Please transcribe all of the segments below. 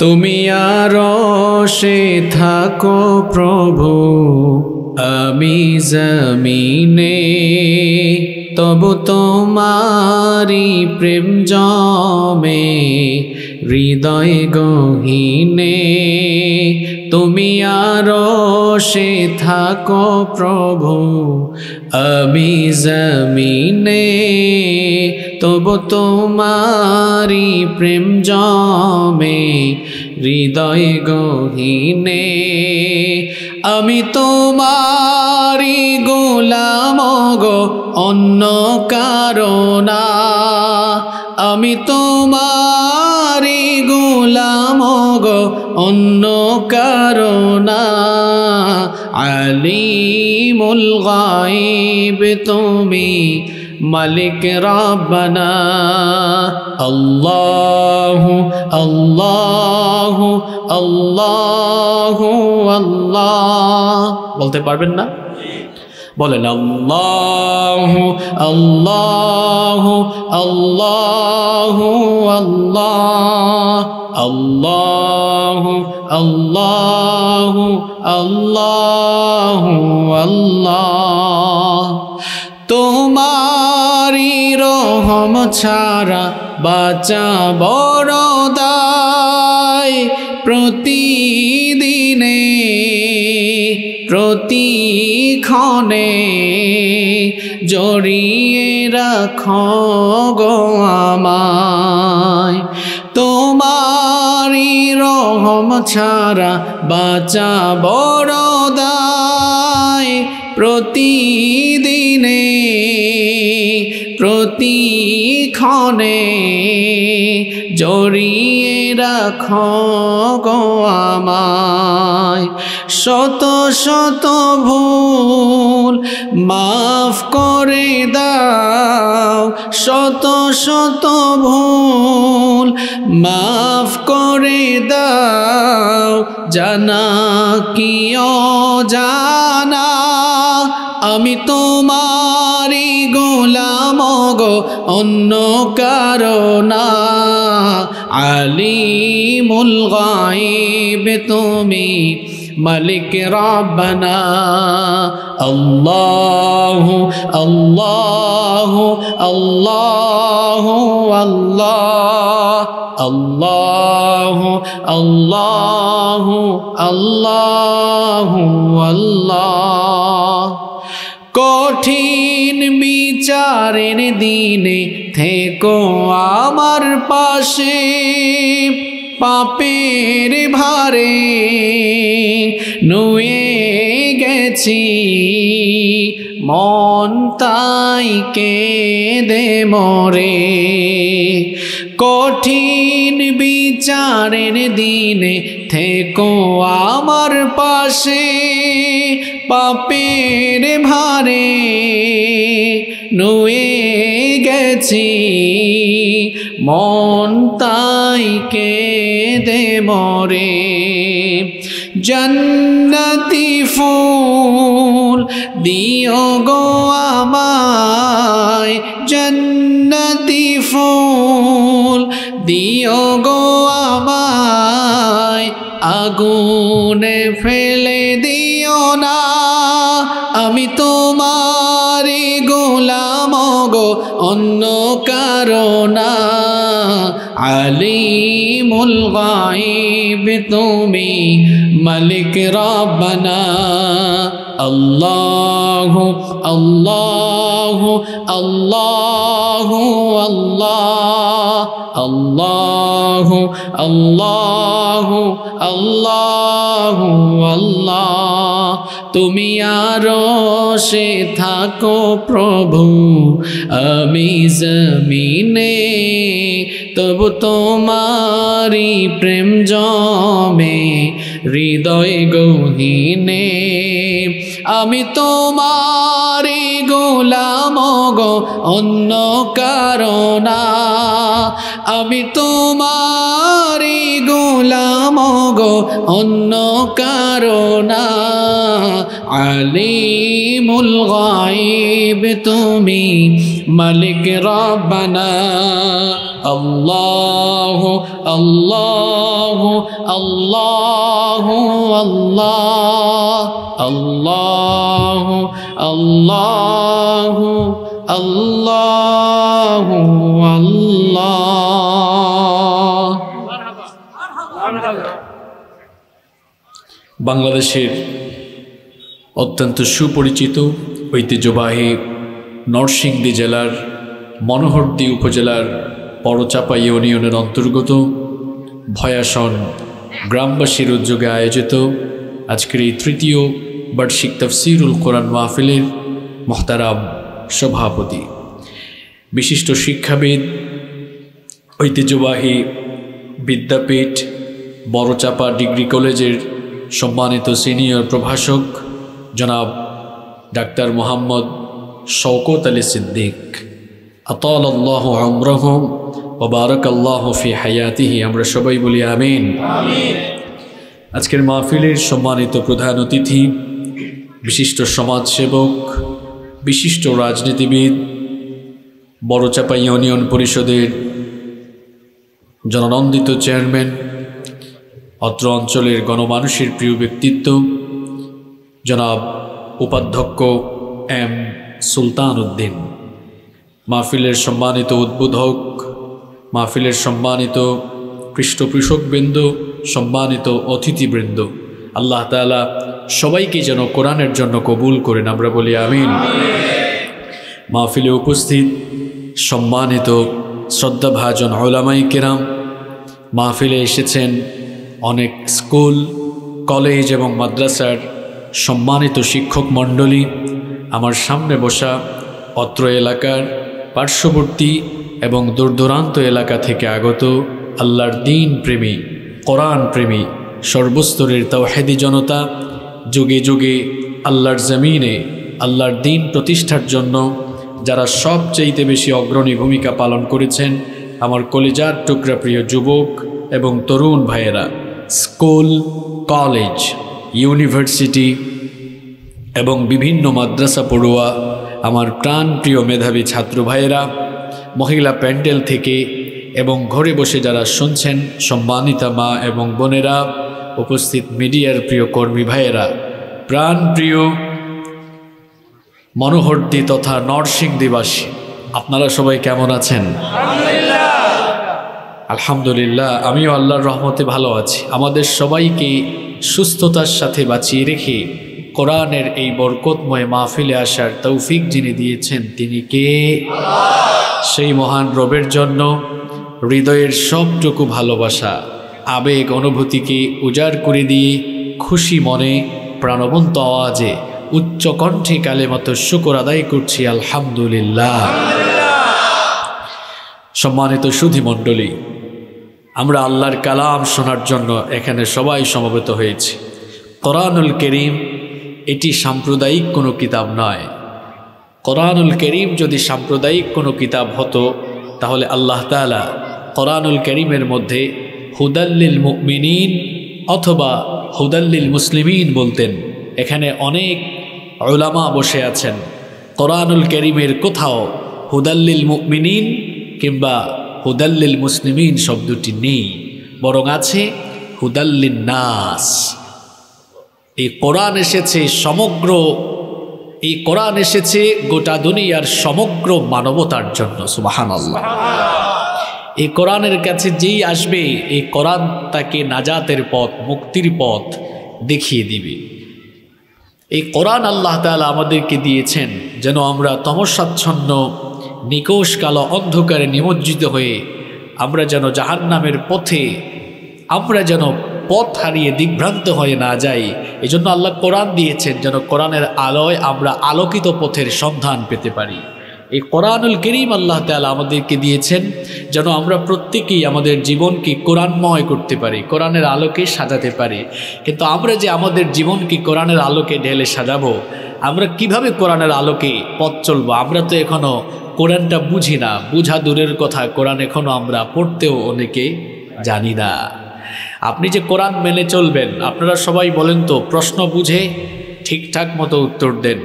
তুমি আর সে থাকো প্রভু, আমি জমিনে। তবু তোমারি প্রেম জমে, হৃদয় গহীনে। তুমি আর সে থাকো প্রভু আমি জমিনে, তবু তোমারি প্রেম জমে, হৃদয় গহীনে। আমি তোমারি গোলাম গো, অন্য কারণা আমি তোমারি গোলাম গো, অন্য কারণা عليم الغيب تومي ملك ربنا. الله الله الله الله বলতে পারবেন না? বলেন, আল্লাহ আল্লাহ আল্লাহ আল্লাহ আল্লাহ আল্লাহ আল্লাহ আল্লাহ। তোমারি রহম ছাড়া বাঁচা বড় দায়। প্রতিদিনে প্রতিক্ষণে জড়িয়ে রাখ গো আমায়। তোমারি রহম ছাড়া বাঁচা বড় দায়। প্রতিদিনে প্রতিক্ষণে জড়িয়ে রাখ গো আমায়। শত শত ভুল মাফ করে দাও। শত শত ভুল মাফ করে দাও। জানা কি জানা আমি তোমারি গো অন্য কারণা আলিমুল গাইব তুমি, মালিক রাব্বানা। আল্লাহ আল্লাহ আল্লাহ। আল্লাহ আল্লাহ আল্লাহ আল্লাহ। কঠিন বিচারের দিনে থেকো আমার পাশে। পাপের ভারে নুয়ে গেছি। মন তাই দে মরে। কঠিন বিচারের দিনে থেকো আমার পাশে। পাপের ভারে নুয়ে গেছি, মন তাই দে মরে। জন্নতি ফুল দিও গো আমায়, জন্নতি ফুল দিও গো আমায়। আগুনে ফেলে দিও না, আমি তোমারি গো, অন্য কারণা আলিমুল গাইব তুমি মালিক রব্বানা। আল্লাহ আল্লাহ আল্লাহ আল্লাহ। আল্লাহ আল্লাহ আল্লাহ আল্লাহ। তুমি আরও সে থাকো প্রভু। আমি জমিনে, তবু তোমারি প্রেম জমে, হৃদয় গহীনে। আমি তোমারি গোলাম গো, অন্য কারণা। আমি তোমারি গোলাম গো, অন্য কারণা। আলিমুল গাইব তুমি মালিক রব্বানা। আল্লাহ আল্লাহ আল্লাহ আল্লাহ। আল্লাহ আল্লাহ আল্লাহ আল্লাহ। বাংলাদেশের অত্যন্ত সুপরিচিত, ঐতিহ্যবাহী নরসিংদী জেলার মনোহরদী উপজেলার পরচাপা ইউনিয়নের অন্তর্গত ভয়াসন গ্রামবাসীর উদ্যোগে আয়োজিত আজকের এই তৃতীয় বার্ষিক তফসিরুল কোরআন মাহফিলের মহতারাম সভাপতি। বিশিষ্ট শিক্ষাবিদ, ঐতিহ্যবাহী বিদ্যাপীঠ, বড়চাপা ডিগ্রি কলেজের সম্মানিত সিনিয়র প্রভাষক জনাব ডাক্তার মোহাম্মদ শওকত আলী সিদ্দিক। আতাল আল্লাহ আমরহ ও বারক আল্লাহ ফি হায়াতিহি। আমরা সবাই বলি আমিন। আজকের মাহফিলের সম্মানিত প্রধান অতিথি বিশিষ্ট সমাজসেবক বিশিষ্ট রাজনীতিবিদ বড়চাপা ইউনিয়ন পরিষদের জননন্দিত চেয়ারম্যান অত্র অঞ্চলের গণমানুষের প্রিয় ব্যক্তিত্ব জনাব উপাধ্যক্ষ এম. সুলতান উদ্দিন মাহফিলের সম্মানিত উদ্বোধক, মাহফিলের সম্মানিত পৃষ্ঠপোষকবৃন্দ, সম্মানিত অতিথিবৃন্দ, আল্লাহ তালা সবাইকে যেন কোরআনের জন্য কবুল করেন, আমরা বলি আমিন। মাহফিলে উপস্থিত সম্মানিত শ্রদ্ধাভাজন ওলামাই কেরাম, মাহফিলে এসেছেন অনেক স্কুল, কলেজ এবং মাদ্রাসার সম্মানিত শিক্ষক মণ্ডলী, আমার সামনে বসা অত্র এলাকার পার্শ্ববর্তী এবং দূরদূরান্ত এলাকা থেকে আগত আল্লাহর দিন প্রেমী, কোরআন প্রেমী, সর্বস্তরের তাওহেদি জনতা যুগে যুগে আল্লাহর জমিনে আল্লাহর দিন প্রতিষ্ঠার জন্য যারা সবচাইতে বেশি অগ্রণী ভূমিকা পালন করেছেন আমার কলেজার টুকরা প্রিয় যুবক এবং তরুণ ভাইয়েরা, স্কুল, কলেজ ইউনিভার্সিটি এবং বিভিন্ন মাদ্রাসা পড়ুয়া, আমার প্রাণপ্রিয় মেধাবী ছাত্র ভাইয়েরা মহিলা প্যান্ডেল থেকে এবং ঘরে বসে যারা শুনছেন, সম্মানিতা মা এবং বোনেরা, উপস্থিত মিডিয়ার প্রিয় কর্মী ভাইয়েরা, প্রাণপ্রিয় মনোহরদি তথা নরসিংদীবাসী, আপনারা সবাই কেমন আছেন? আলহামদুলিল্লাহ, আমিও আল্লাহর রহমতে ভালো আছি। আমাদের সবাইকে সুস্থতার সাথে বাঁচিয়ে রেখে কোরআনের এই বরকতময় মাহফিলে আসার তৌফিক যিনি দিয়েছেন, তিনি কে? সেই মহান রবের জন্য হৃদয়ের সবটুকু ভালোবাসা, আবেগ, অনুভূতিকে উজাড় করে দিয়ে খুশি মনে, প্রাণবন্ত আওয়াজে উচ্চ কণ্ঠে কালে মতো শুকর আদায় করছি, আলহামদুলিল্লাহ। সম্মানিত সুধী মণ্ডলী আমরা আল্লাহর কালাম শোনার জন্য এখানে সবাই সমবেত হয়েছি। কোরআনুল করিম এটি সাম্প্রদায়িক কোনো কিতাব নয়। কোরআনুল করিম যদি সাম্প্রদায়িক কোনো কিতাব হতো, তাহলে আল্লাহ তালা কোরআনুল করিমের মধ্যে হুদাল্লিল মুমিনিন অথবা হুদাল্লিল মুসলিমিন বলতেন। এখানে অনেক ওলামা বসে আছেন। কোরআনুল করিমের কোথাও হুদাল্লিল মুমিনিন কিংবা হুদাল্লিল মুসলিমিন শব্দটি নেই, বরং আছে হুদাল্লিন নাস। এই কোরআন এসেছে সমগ্র, এই কোরআন এসেছে গোটা দুনিয়ার সমগ্র মানবতার জন্য সুবাহান আল্লাহ এই কোরআনের কাছে যেই আসবে, এই কোরআন তাকে নাজাতের পথ, মুক্তির পথ দেখিয়ে দিবে। এই কোরআন আল্লাহ তালা আমাদেরকে দিয়েছেন, যেন আমরা তমসাচ্ছন্ন নিকোষ কালো অন্ধকারে নিমজ্জিত হয়ে, আমরা যেন জাহান্নামের পথে, আমরা যেন পথ হারিয়ে দিগ্ভ্রান্ত হয়ে না যাই। এই জন্য আল্লাহ কোরআন দিয়েছেন যেন কোরআনের আলোয় আমরা আলোকিত পথের সন্ধান পেতে পারি। এই কোরআনুল করিম আল্লাহ তালা আমাদেরকে দিয়েছেন যেন আমরা প্রত্যেকেই আমাদের জীবনকে কোরআনময় করতে পারি, কোরআনের আলোকে সাজাতে পারি। কিন্তু আমরা যে আমাদের জীবনকে কোরআনের আলোকে ঢেলে সাজাবো, আমরা কীভাবে কোরআনের আলোকে পথ চলবো? আমরা তো এখনও কোরআনটা বুঝি না, বুঝা দূরের কথা, কোরআন এখনও আমরা পড়তেও অনেকে জানি না। আপনি যে কোরআন মেনে চলবেন, আপনারা সবাই বলেন তো, প্রশ্ন বুঝে ঠিকঠাক মতো উত্তর দেন।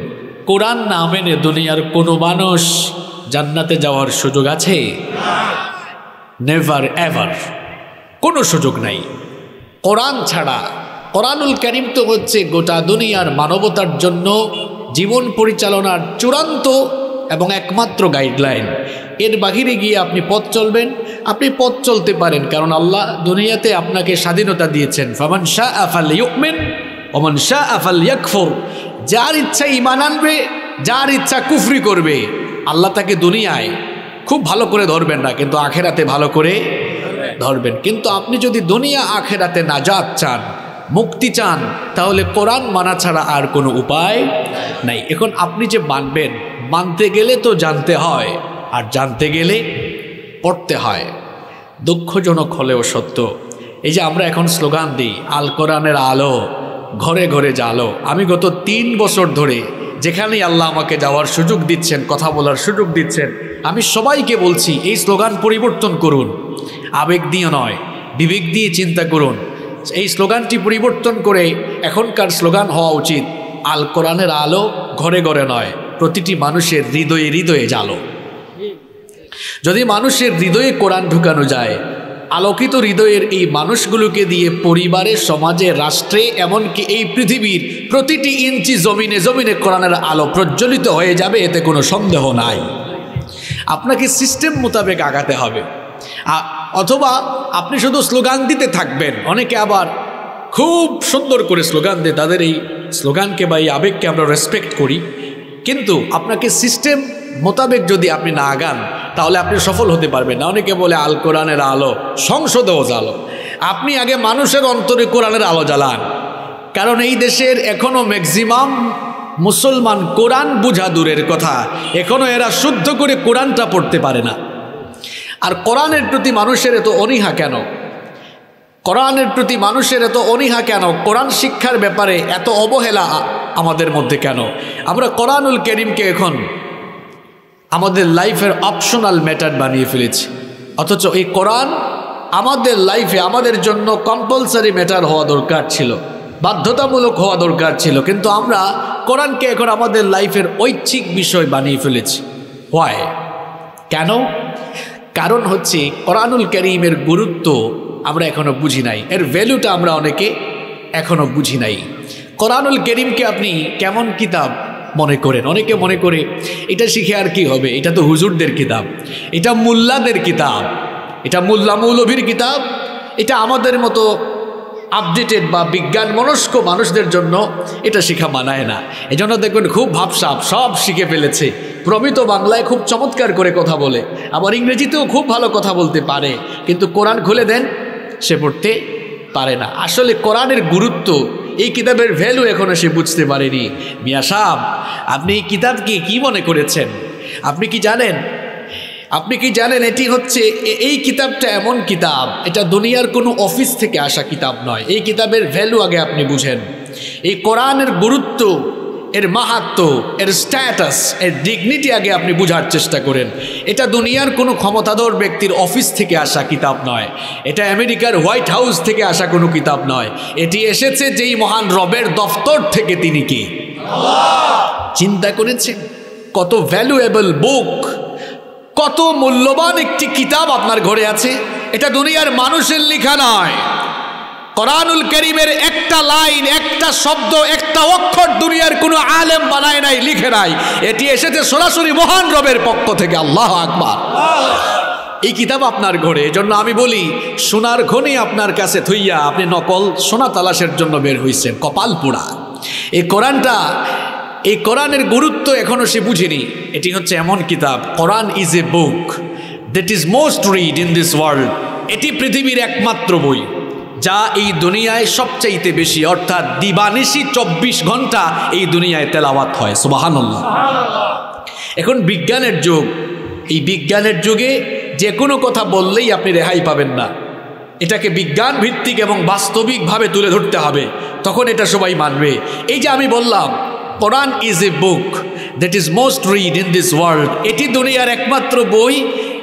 কোরআন না মেনে দুনিয়ার কোনো মানুষ জান্নাতে যাওয়ার সুযোগ আছে? নেভার এভার কোনো সুযোগ নাই। কোরআন ছাড়া, কোরআনুল করিম তো হচ্ছে গোটা দুনিয়ার মানবতার জন্য জীবন পরিচালনার চূড়ান্ত এবং একমাত্র গাইডলাইন এর বাহিরে গিয়ে আপনি পথ চলবেন, আপনি পথ চলতে পারেন, কারণ আল্লাহ দুনিয়াতে আপনাকে স্বাধীনতা দিয়েছেন। ফামান শাহ আফাল ইউকমেন ওমান শাহ আফাল ইয়াকফর যার ইচ্ছা ইমান আনবে, যার ইচ্ছা কুফরি করবে, আল্লাহ তাকে দুনিয়ায় খুব ভালো করে ধরবেন না, কিন্তু আখেরাতে ভালো করে ধরবেন। কিন্তু আপনি যদি দুনিয়া আখেরাতে নাজাত চান, মুক্তি চান, তাহলে কোরআন মানা ছাড়া আর কোনো উপায় নাই। এখন আপনি যে মানবেন মানতে গেলে তো জানতে হয়, আর জানতে গেলে পড়তে হয়। দুঃখজনক হলেও সত্য, এই যে আমরা এখন স্লোগান দিই, আল কোরআনের আলো, ঘরে ঘরে জালো আমি গত তিন বছর ধরে যেখানেই আল্লাহ আমাকে যাওয়ার সুযোগ দিচ্ছেন, কথা বলার সুযোগ দিচ্ছেন, আমি সবাইকে বলছি, এই স্লোগান পরিবর্তন করুন। আবেগ দিয়ে নয়, বিবেক দিয়ে চিন্তা করুন। এই স্লোগানটি পরিবর্তন করে এখনকার স্লোগান হওয়া উচিত, আল কোরআনের আলো ঘরে ঘরে নয়। প্রতিটি মানুষের হৃদয়ে হৃদয়ে জালো যদি মানুষের হৃদয়ে কোরআন ঢুকানো যায়, আলোকিত হৃদয়ের এই মানুষগুলোকে দিয়ে পরিবারে, সমাজে, রাষ্ট্রে, এমনকি এই পৃথিবীর প্রতিটি ইঞ্চি জমিনে জমিনে কোরআনের আলো প্রজ্বলিত হয়ে যাবে, এতে কোনো সন্দেহ নাই। আপনাকে সিস্টেম মোতাবেক আগাতে হবে। অথবা আপনি শুধু স্লোগান দিতে থাকবেন। অনেকে আবার খুব সুন্দর করে স্লোগান দেয়। তাদের এই স্লোগানকে বা এই আবেগকে আমরা রেসপেক্ট করি। কিন্তু আপনাকে সিস্টেম মোতাবেক যদি আপনি না আগান তাহলে আপনি সফল হতে পারবেন না। অনেকে বলে, আল কোরআনের আলো সংসদেও জ্বালো আপনি আগে মানুষের অন্তরে কোরআনের আলো জ্বালান। কারণ এই দেশের এখনও ম্যাক্সিমাম মুসলমান কোরআন বুঝা দূরের কথা। এখনও এরা শুদ্ধ করে কোরআনটা পড়তে পারে না। আর কোরআনের প্রতি মানুষের এত অনীহা কেন? কোরআনের প্রতি মানুষের এত অনীহা কেন? কোরআন শিক্ষার ব্যাপারে এত অবহেলা আমাদের মধ্যে কেন? আমরা কোরআনুল করিমকে এখন আমাদের লাইফের অপশনাল ম্যাটার বানিয়ে ফেলেছি। অথচ এই কোরআন আমাদের লাইফে আমাদের জন্য কম্পালসারি ম্যাটার হওয়া দরকার ছিল, বাধ্যতামূলক হওয়া দরকার ছিল। কিন্তু আমরা কোরআনকে এখন আমাদের লাইফের ঐচ্ছিক বিষয় বানিয়ে ফেলেছি। হয় কেন? কারণ হচ্ছে কোরআনুল করিমের গুরুত্ব আমরা এখনও বুঝি নাই। এর ভ্যালুটা আমরা অনেকে এখনও বুঝি নাই। কোরআনুল করিমকে আপনি কেমন কিতাব মনে করেন? অনেকে মনে করে, এটা শিখে আর কি হবে? এটা তো হুজুরদের কিতাব। এটা মোল্লাদের কিতাব। এটা মোল্লা মৌলভীর কিতাব। এটা আমাদের মতো আপডেটেড বা বিজ্ঞান মনস্ক মানুষদের জন্য এটা শেখা মানায় না। এজন্য দেখবেন খুব ভাবসাপ সব শিখে ফেলেছে। প্রমিত বাংলায় খুব চমৎকার করে কথা বলে। আবার ইংরেজিতেও খুব ভালো কথা বলতে পারে। কিন্তু কোরআন খুলে দেন সে পড়তে পারে না। আসলে কোরআনের গুরুত্ব, এই কিতাবের ভ্যালু এখনও সে বুঝতে পারেনি। মিয়া সাহ আপনি এই কিতাবকে কি মনে করেছেন? আপনি কি জানেন? আপনি কি জানেন এটি হচ্ছে এই কিতাবটা এমন কিতাব, এটা দুনিয়ার কোনো অফিস থেকে আসা কিতাব নয়। এই কিতাবের ভ্যালু আগে আপনি বুঝেন। এই কোরআনের গুরুত্ব এর মাহাত্ম এর স্ট্যাটাস এর ডিগনিটি আগে আপনি বুঝার চেষ্টা করেন। এটা দুনিয়ার কোনো ক্ষমতাধর ব্যক্তির অফিস থেকে আসা কিতাব নয়। এটা আমেরিকার হোয়াইট হাউস থেকে আসা কোনো কিতাব নয়। এটি এসেছে যেই মহান রবের দফতর থেকে তিনি কি? চিন্তা করেছেন? কত ভ্যালুয়েবল বুক কত মূল্যবান একটি কিতাব আপনার ঘরে আছে? এটা দুনিয়ার মানুষের লেখা নয়। কোরআনুল করিমের একটা লাইন, একটা শব্দ, একটা অক্ষর দুনিয়ার কোনো আলেম বানায় নাই, লিখে নাই। এটি এসেছে সরাসরি মহান রবের পক্ষ থেকে, আল্লাহ আকবার। এই কিতাব আপনার ঘরে, এজন্য আমি বলি, সোনার ঘনে আপনার কাছে থইয়া আপনি নকল সোনা তালাশের জন্য বের হইছেন, কপাল পোড়া। এই কোরআনটা, এই কোরআনের গুরুত্ব এখনও সে বুঝেনি। এটি হচ্ছে এমন কিতাব, Quran is a book, that is most read in this world. এটি পৃথিবীর একমাত্র বই। যা এই দুনিয়ায় সবচাইতে বেশি অর্থাৎ দিবানিশি চব্বিশ ঘণ্টা এই দুনিয়ায় তেলাওয়াত হয় সুবাহান্লাহ এখন বিজ্ঞানের যুগ এই বিজ্ঞানের যুগে যে কোনো কথা বললেই আপনি রেহাই পাবেন না। এটাকে বিজ্ঞান ভিত্তিক এবং বাস্তবিকভাবে তুলে ধরতে হবে তখন এটা সবাই মানবে। এই যে আমি বললাম Quran is a book that is most read in this world. এটি দুনিয়ার একমাত্র বই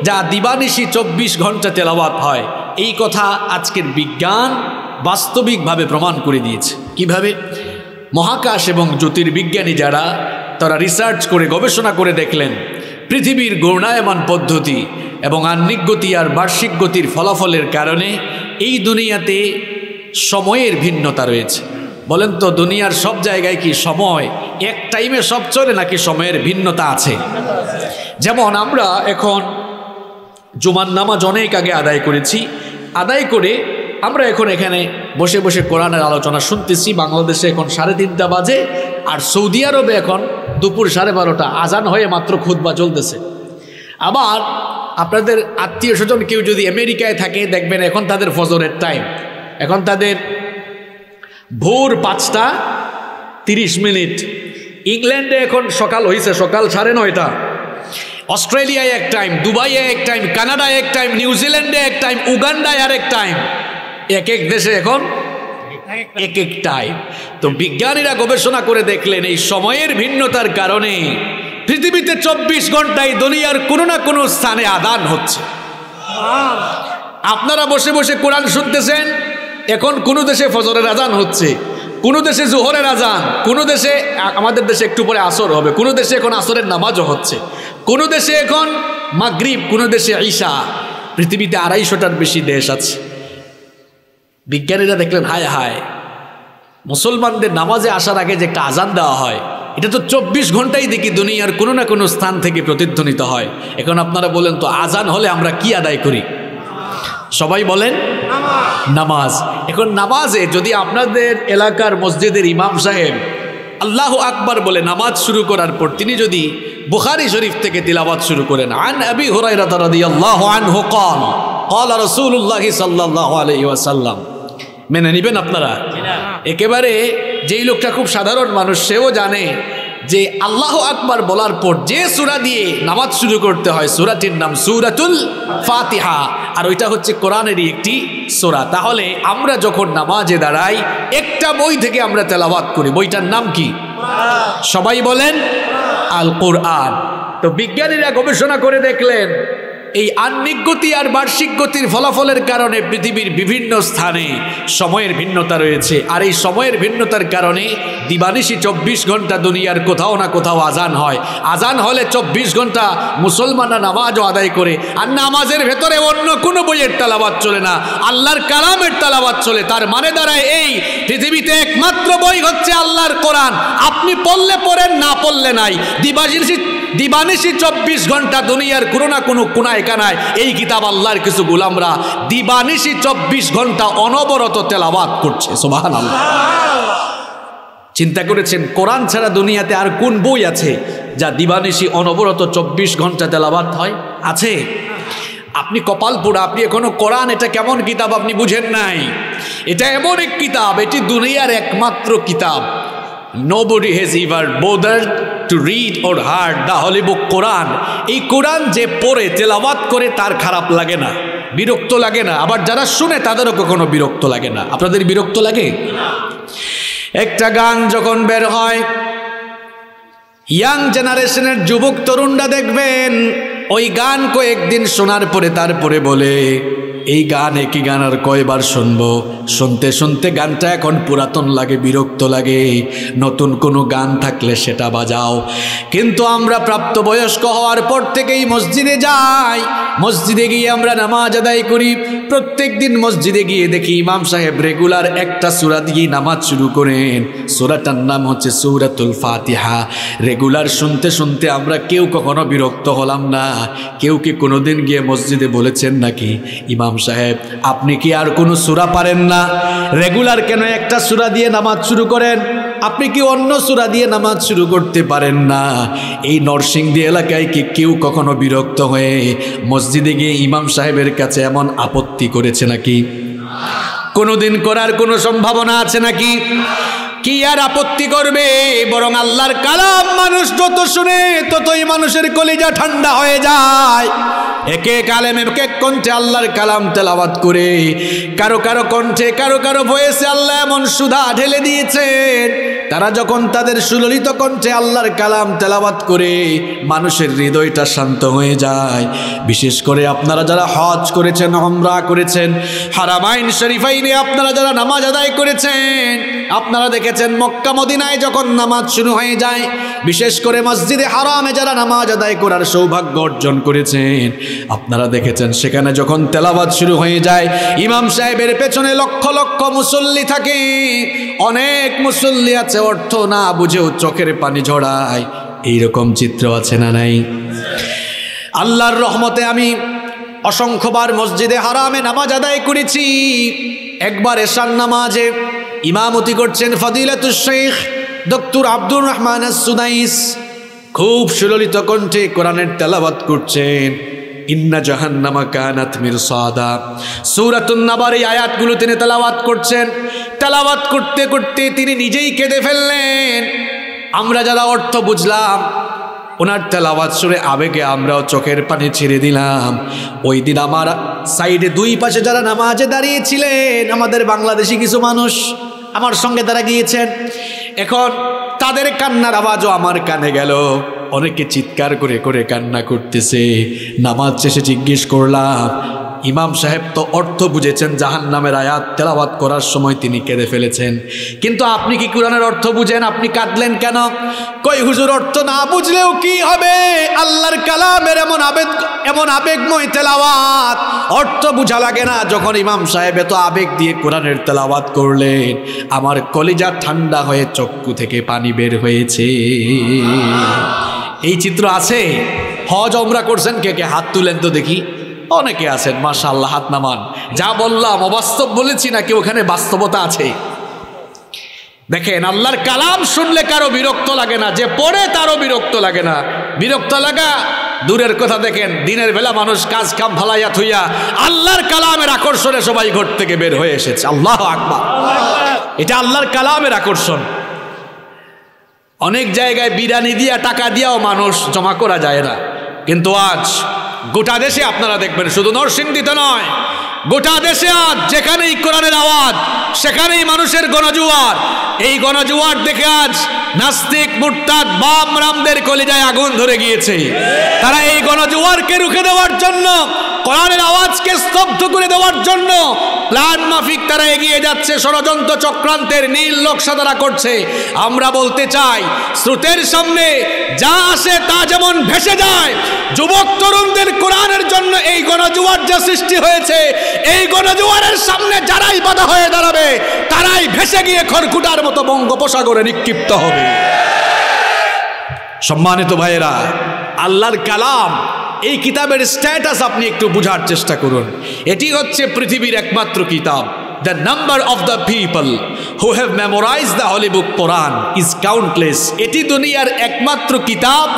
যা দিবানিশি চব্বিশ ঘণ্টা তেলাওয়াত হয়। এই কথা আজকের বিজ্ঞান বাস্তবিকভাবে প্রমাণ করে দিয়েছে। কীভাবে? মহাকাশ এবং জ্যোতির্বিজ্ঞানী যারা, তারা রিসার্চ করে, গবেষণা করে দেখলেন পৃথিবীর গৌণায়মান পদ্ধতি এবং আহ্নিক গতি আর বার্ষিক গতির ফলাফলের কারণে এই দুনিয়াতে সময়ের ভিন্নতা রয়েছে। বলেন তো, দুনিয়ার সব জায়গায় কি সময় এক টাইমে সব চলে নাকি সময়ের ভিন্নতা আছে? যেমন আমরা এখন জুমার নামাজ অনেক আগে আদায় করেছি আদায় করে আমরা এখন এখানে বসে বসে কোরআনের আলোচনা শুনতেছি। বাংলাদেশে এখন সাড়ে তিনটা বাজে আর সৌদি আরবে এখন দুপুর সাড়ে বারোটা। আজান হয়ে মাত্র খুদবা চলতেছে। আবার আপনাদের আত্মীয় স্বজন কেউ যদি আমেরিকায় থাকে, দেখবেন এখন তাদের ফজরের টাইম এখন তাদের ভোর পাঁচটা তিরিশ মিনিট। ইংল্যান্ডে এখন সকাল হয়েছে সকাল সাড়ে নয়টা। অস্ট্রেলিয়ায় এক টাইম দুবাইয়ে এক টাইম কানাডায় এক টাইম নিউজিল্যান্ডে এক টাইম উগান্ডায় আরেক টাইম এক এক দেশে এখন এক এক টাইম তো বিজ্ঞানীরা গবেষণা করে দেখলেন, এই সময়ের ভিন্নতার কারণে পৃথিবীতে চব্বিশ ঘন্টায় দুনিয়ার কোনো না কোনো স্থানে আদান হচ্ছে। আপনারা বসে বসে কোরআন শুনতেছেন, এখন কোনো দেশে ফজরের আদান হচ্ছে। কোনো দেশে জোহরের আজান, কোনো দেশে আমাদের দেশে একটু পরে আসর হবে, কোনো দেশে এখন আসরের নামাজও হচ্ছে, কোনো দেশে এখন মাগরিব, কোনো দেশে ঈশা, পৃথিবীতে আড়াইশোটার বেশি দেশ আছে। বিজ্ঞানীরা দেখলেন, হায় হায়, মুসলমানদের নামাজে আসার আগে যে একটা আজান দেওয়া হয়, এটা তো চব্বিশ ঘন্টাই দেখি দুনিয়ার কোনো না কোনো স্থান থেকে প্রতিধ্বনিত হয়। এখন আপনারা বলেন, তো আজান হলে আমরা কি আদায় করি? সবাই বলেন নামাজ এখন নামাজে যদি আপনাদের এলাকার মসজিদের ইমাম সাহেব আল্লাহ আকবার বলে নামাজ শুরু করার পর তিনি যদি বুখারি শরীফ থেকে তিলাবাত শুরু করেন আন আবি হুরাইরা রাদিয়াল্লাহু আনহু قال قال رسول الله صلى الله عليه وسلم মেনে নেবেন আপনারা একেবারে যেই লোকটা খুব সাধারণ মানুষ সেও জানে যে আল্লাহ আকবার বলার পর যে সুরা দিয়ে নামাজ শুরু করতে হয়, সুরাটির নাম সুরাতুল ফাতিহা। আর ওইটা হচ্ছে কোরআনেরই একটি সোরা। তাহলে আমরা যখন নামাজে দাঁড়াই, একটা বই থেকে আমরা তেলাবাদ করি। বইটার নাম কি? সবাই বলেন আল কোরআন তো বিজ্ঞানীরা গবেষণা করে দেখলেন এই আহ্নিক গতি আর বার্ষিক গতির ফলাফলের কারণে পৃথিবীর বিভিন্ন স্থানে সময়ের ভিন্নতা রয়েছে। আর এই সময়ের ভিন্নতার কারণে দিবানিশি চব্বিশ ঘণ্টা দুনিয়ার কোথাও না কোথাও আজান হয়। আজান হলে চব্বিশ ঘণ্টা মুসলমানরা নামাজও আদায় করে। আর নামাজের ভেতরে অন্য কোনো বইয়ের তালাবাদ চলে না। আল্লাহর কালামের তালাবাদ চলে। তার মানে দাঁড়ায় এই, পৃথিবীতে একমাত্র বই হচ্ছে আল্লাহর কোরআন। আপনি পড়লে পড়েন, না পড়লে নাই। দিবানিশি দিবানিশি চব্বিশ ঘণ্টা দুনিয়ার কোনো না কোনো কোনায় কানায় এই কিতাব আল্লাহর কিছু গোলামরা দিবানিশি চব্বিশ ঘণ্টা অনবরত তেলাবাদ করছে সোবাহান চিন্তা করেছেন, কোরআন ছাড়া দুনিয়াতে আর কোন বই আছে যা দিবানিশি অনবরত চব্বিশ ঘণ্টা তেলাবাদ হয়? আছে। আপনি কপাল পোড়া আপনি এখনও কোরআন, এটা কেমন কিতাব আপনি বুঝেন নাই? এটা এমন এক কিতাব, এটি দুনিয়ার একমাত্র কিতাব। Nobody has ever bother to read or heard the holy book Quran এই কোরআন যে পড়ে তেলাবাত করে, তার খারাপ লাগে না, বিরক্ত লাগে না। আবার যারা শুনে, তাদেরও কখনো বিরক্ত লাগে না। আপনাদের বিরক্ত লাগে? একটা গান যখন বের হয় ইয়াং জেনারেশনের যুবক তরুণরা দেখবেন, ওই গান কয়েকদিন শোনার পরে, তারপরে বলে এই গান, একই গান আর কয়বার শুনব? শুনতে শুনতে গানটা এখন পুরাতন লাগে, বিরক্ত লাগে। নতুন কোনো গান থাকলে সেটা বাজাও। কিন্তু আমরা প্রাপ্তবয়স্ক হওয়ার পর থেকেই মসজিদে যাই। মসজিদে গিয়ে আমরা নামাজ আদায় করি। প্রত্যেক দিন মসজিদে গিয়ে দেখি ইমাম সাহেব রেগুলার একটা সুরা দিয়ে নামাজ শুরু করেন। সুরাটার নাম হচ্ছে সৌরাতুল ফাতিহা। রেগুলার শুনতে শুনতে আমরা কেউ কখনো বিরক্ত হলাম না। কেউ কি কোনোদিন গিয়ে মসজিদে বলেছেন নাকি ইমাম সাহেব, আপনি কি আর কোনো সুরা পারেন না? রেগুলার কেন একটা সুরা দিয়ে নামাজ শুরু করেন? আপনি কি অন্য সুরা দিয়ে নামাজ শুরু করতে পারেন না? এই নরসিংদী এলাকায় কি কেউ কখনো বিরক্ত হয়ে মসজিদে গিয়ে ইমাম সাহেবের কাছে এমন আপত্তি করেছে নাকি? কোনোদিন করার কোনো সম্ভাবনা আছে নাকি? কি আর আপত্তি করবে? বরং আল্লাহর কালাম মানুষ যত শুনে ততই মানুষের কলিজা ঠান্ডা হয়ে যায়। একে কালেম এক এক কণ্ঠে আল্লাহর কালাম তেলাবাদ করে। কারও কারও কণ্ঠে, কারও কারও ভয়েসে আল্লাহ এমন সুধা ঢেলে দিয়েছেন। তারা যখন তাদের সুললিত কণ্ঠে আল্লাহর কালাম তেলাবাত করে, মানুষের হৃদয়টা শান্ত হয়ে যায়। বিশেষ করে আপনারা যারা হজ করেছেন হমরা করেছেন, হারামাইন শরীফাইনে আপনারা যারা নামাজ আদায় করেছেন, আপনারা দেখেছেন মক্কা, মদিনায় যখন নামাজ শুরু হয়ে যায়, বিশেষ করে মসজিদে হারামে যারা নামাজ আদায় করার সৌভাগ্য অর্জন করেছেন আপনারা দেখেছেন, সেখানে যখন তেলাবাদ শুরু হয়ে যায়, ইমাম সাহেবের পেছনে লক্ষ লক্ষ মুসল্লি থাকে। অনেক মুসল্লি আছে, অর্থ না বুঝেও চোখের পানি ঝড়ায় এইরকম চিত্র আছে না নাই? আল্লাহর রহমতে আমি অসংখ্যবার মসজিদে হারামে নামাজ আদায় করেছি। একবার এশার নামাজে ইমামতি করছেন ফদিলাতুল Sheikh doctor Abdur Rahman Sudais খুব সুললিত কণ্ঠে কোরআনের তেলাবাত করছেন। ইন্না জাহান্নামা কানাত মিরসাদা। সূরাতুন নাবার এই আয়াতগুলো তিনি তেলাওয়াত করছেন। তেলাওয়াত করতে করতে তিনি নিজেই কেঁদে ফেললেন। আমরা যারা অর্থ বুঝলাম, ওনার তেলাওয়াত শুনে আবেগে আমরাও চোখের পানি ছেড়ে দিলাম। ওই দিন আমার সাইডে দুই পাশে যারা নামাজে দাঁড়িয়েছিলেন, আমাদের বাংলাদেশি কিছু মানুষ আমার সঙ্গে তারা গিয়েছেন। এখন তাদের কান্নার আওয়াজও আমার কানে গেল। অনেকে চিৎকার করে করে কান্না করতেছে। নামাজ শেষে জিজ্ঞেস করলাম ইমাম সাহেব তো অর্থ বুঝেছেন জাহান নামের আয়াত তেলাওয়াত করার সময় তিনি কেঁদে ফেলেছেন। কিন্তু আপনি কি কোরআনের অর্থ বুঝেন? আপনি কাঁদলেন কেন? কই, হুজুর, অর্থ না বুঝলেও কি হবে? আল্লাহর কালামের এমন আবেগ, এমন আবেগময় তেলাওয়াত। অর্থ বুঝা লাগে না যখন ইমাম সাহেব এত আবেগ দিয়ে কোরআনের তেলাওয়াত করলেন। আমার কলিজা ঠান্ডা হয়ে চক্ষু থেকে পানি বের হয়েছে। এই চিত্র আছে? হজ অমরা করছেন কে কে? হাত তুলেন তো দেখি। অনেকে আছেন মাশা আল্লাহ হাত নামান। যা বললাম, অবাস্তব বলেছি নাকি ওখানে বাস্তবতা আছে? দেখেন, আল্লাহর কালাম শুনলে কারও বিরক্ত লাগে না, যে পড়ে তারও বিরক্ত লাগে না। বিরক্ত লাগা, দূরের কথা দেখেন, দিনের বেলা মানুষ কাজ কাম ভালাইয়া থুইয়া আল্লাহর কালামের আকর্ষণে সবাই ঘর থেকে বের হয়ে এসেছে। আল্লাহ আকবার। এটা আল্লাহর কালামের আকর্ষণ। অনেক জায়গায় বিরানি দিয়া, টাকা দিয়াও মানুষ জমা করা যায় না। কিন্তু আজ গোটা দেশে আপনারা দেখবেন, শুধু নরসিংদীতে নয়, গোটা দেশে আজ যেখানেই কোরআনের আওয়াজ, সেখানেই মানুষের গণজুয়ার। এই গণজুয়ার দেখে আজ নাস্তিক, মুরতাদ, বাম রামদের কলিজায় আগুন ধরে গিয়েছে। তারা এই গণজুয়ারকে রুখে দেওয়ার জন্য কোরআনের আওয়াজকে স্তব্ধ করে দেওয়ার জন্য প্ল্যান মাফিক তারা এগিয়ে যাচ্ছে। ষড়যন্ত্র চক্রান্তের নীল নকশা তারা করছে। আমরা বলতে চাই, স্রোতের সামনে যা আসে তা যেমন ভেসে যায়, যুবক তরুণদের কোরআনের জন্য এই গণজুয়ার যা সৃষ্টি হয়েছে, এই গণজুয়ারের সামনে যারাই বাধা হয়ে দাঁড়াবে, তারাই ভেসে গিয়ে খড়কুটার মতো বঙ্গোপসাগরে নিক্ষিপ্ত হবে। সম্মানিত ভাইয়েরা, আল্লাহর কালাম এই কিতাবের স্ট্যাটাস আপনি একটু বুঝার চেষ্টা করুন। এটি হচ্ছে পৃথিবীর একমাত্র কিতাব the number of the people who have memorize the holy book Quran is countless এটি দুনিয়ার একমাত্র কিতাব,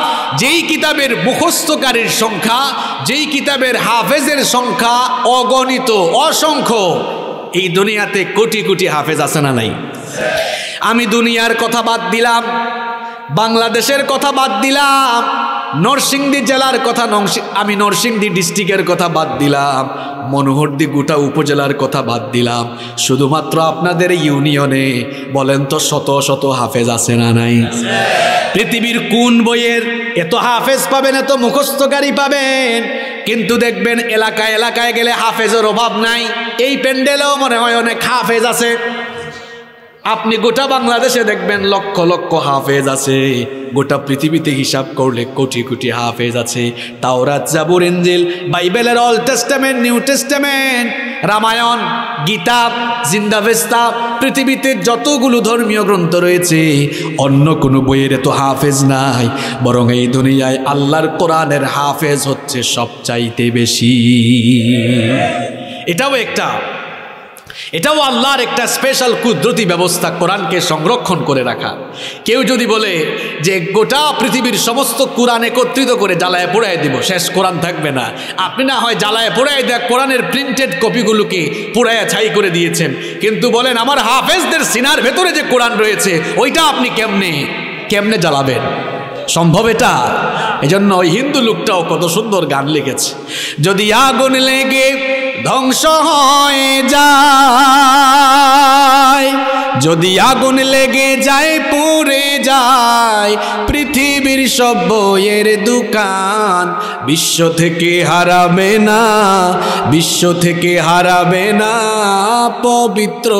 যেই কিতাবের মুখস্থকারীর সংখ্যা, যেই কিতাবের হাফেজের সংখ্যা অগণিত, অসংখ্য। এই দুনিয়াতে কোটি কোটি হাফেজ আছে না নাই? আমি দুনিয়ার কথা বাদ দিলাম, বাংলাদেশের কথা বাদ দিলাম নরসিংদী জেলার কথা আমি নরসিংদী ডিস্ট্রিক্টের কথা বাদ দিলাম, মনোহরদি গোটা উপজেলার কথা বাদ দিলাম। শুধুমাত্র আপনাদের ইউনিয়নে বলেন তো শত শত হাফেজ আছে না নাই? পৃথিবীর কোন বইয়ের এত হাফেজ পাবেন, এত মুখস্থকারী পাবেন? কিন্তু দেখবেন এলাকায় এলাকায় গেলে হাফেজের অভাব নাই। এই প্যান্ডেলেও মনে হয় অনেক হাফেজ আছে। আপনি গোটা বাংলাদেশে দেখবেন লক্ষ লক্ষ হাফেজ আছে। গোটা পৃথিবীতে হিসাব করলে কোটি কোটি হাফেজ আছে। তাওরাত, জাবুর এঞ্জেল বাইবেলের old testament, new testament, Ramayana, Gita জিন্দাভেস্তা পৃথিবীতে যতগুলো ধর্মীয় গ্রন্থ রয়েছে, অন্য কোনো বইয়ের এত হাফেজ নাই। বরং এই দুনিয়ায় আল্লাহর কোরআনের হাফেজ হচ্ছে সবচাইতে বেশি। এটাও একটা। এটাও আল্লাহর একটা স্পেশাল কুদরতি ব্যবস্থা কোরআনকে সংরক্ষণ করে রাখা। কেউ যদি বলে যে গোটা পৃথিবীর সমস্ত কোরআন একত্রিত করে জ্বালায় পোড়ায় দিব, শেষ কোরআন থাকবে না। আপনি না হয় জ্বালায় পোড়ায় দেখ কোরআনের প্রিন্টেড কপিগুলোকে পোড়ায় ছাই করে দিয়েছেন। কিন্তু বলেন, আমার হাফেজদের সিনার ভেতরে যে কোরআন রয়েছে, ওইটা আপনি কেমনে কেমনে জ্বালাবেন? সম্ভব এটা? এজন্য ওই হিন্দু লোকটাও কত সুন্দর গান লিখেছে। যদি আগুন লেগে ধ্বংস হয়ে, যায়। যদি আগুন লেগে যায়, পুড়ে যায়। পৃথিবীর সব বইয়ের দোকান বিশ্ব থেকে হারাবে না, বিশ্ব থেকে হারাবে না, পবিত্র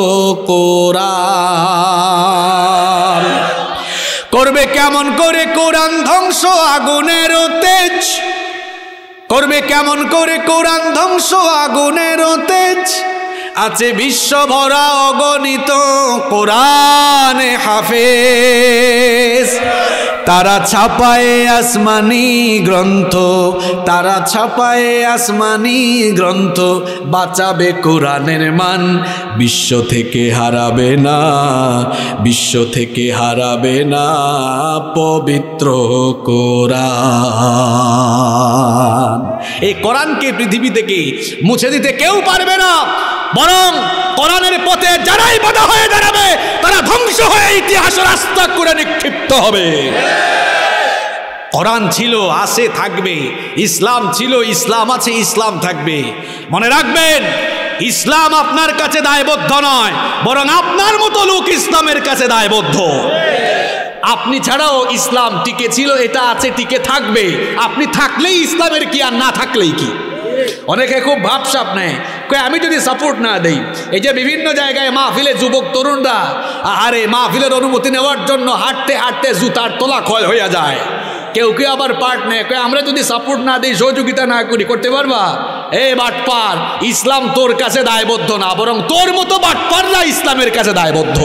কোরআন। করবে কেমন করে কোরআন? ধ্বংস আগুনের তেজ। করবে কেমন করে কোরআন ধ্বংস আগুনের তেজ? আছে বিশ্ব ভরা অগণিত কোরআনে হাফেজ। তারা ছাপায় আসমানি গ্রন্থ, তারা ছাপায় আসমানি গ্রন্থ, বাঁচাবে কোরআনের মান, বিশ্ব থেকে হারাবে না, বিশ্ব থেকে হারাবে না, পবিত্র কোরআন। এই কোরআনকে পৃথিবী থেকে মুছে দিতে কেউ পারবে না। বরং কোরআনের পথে যারাই বাধা হয়ে দাঁড়াবে, তারা ধ্বংস হয়ে ইতিহাস রাস্তা করে নিক্ষিপ্ত হবে। কোরআন ছিল, আছে, থাকবে। ইসলাম ছিল, ইসলাম আছে, ইসলাম থাকবে। মনে রাখবেন, ইসলাম আপনার কাছে দায়বদ্ধ নয়, বরং আপনার মতো লোক ইসলামের কাছে দায়বদ্ধ। আপনি ছাড়াও ইসলাম টিকে ছিল, এটা আছে, টিকে থাকবে। আপনি থাকলেই ইসলামের কি, আর না থাকলেই কি? অনেকে খুব ভাবসাপ নেয়। কই আমি যদি সাপোর্ট না দেই? এই যে বিভিন্ন জায়গায় মাহফিলে যুবক তরুণরা আরে মাহফিলের অনুমতি নেওয়ার জন্য হাঁটতে হাঁটতে জুতার তোলা ক্ষয় হয়ে যায়। কেউ কেউ আবার পার্ট নেয় কই আমরা যদি সাপোর্ট না দিই, সহযোগিতা না করি, করতে পারবা? এ বাটপার, ইসলাম তোর কাছে দায়বদ্ধ না, বরং তোর মতো বাটপাররা ইসলামের কাছে দায়বদ্ধ।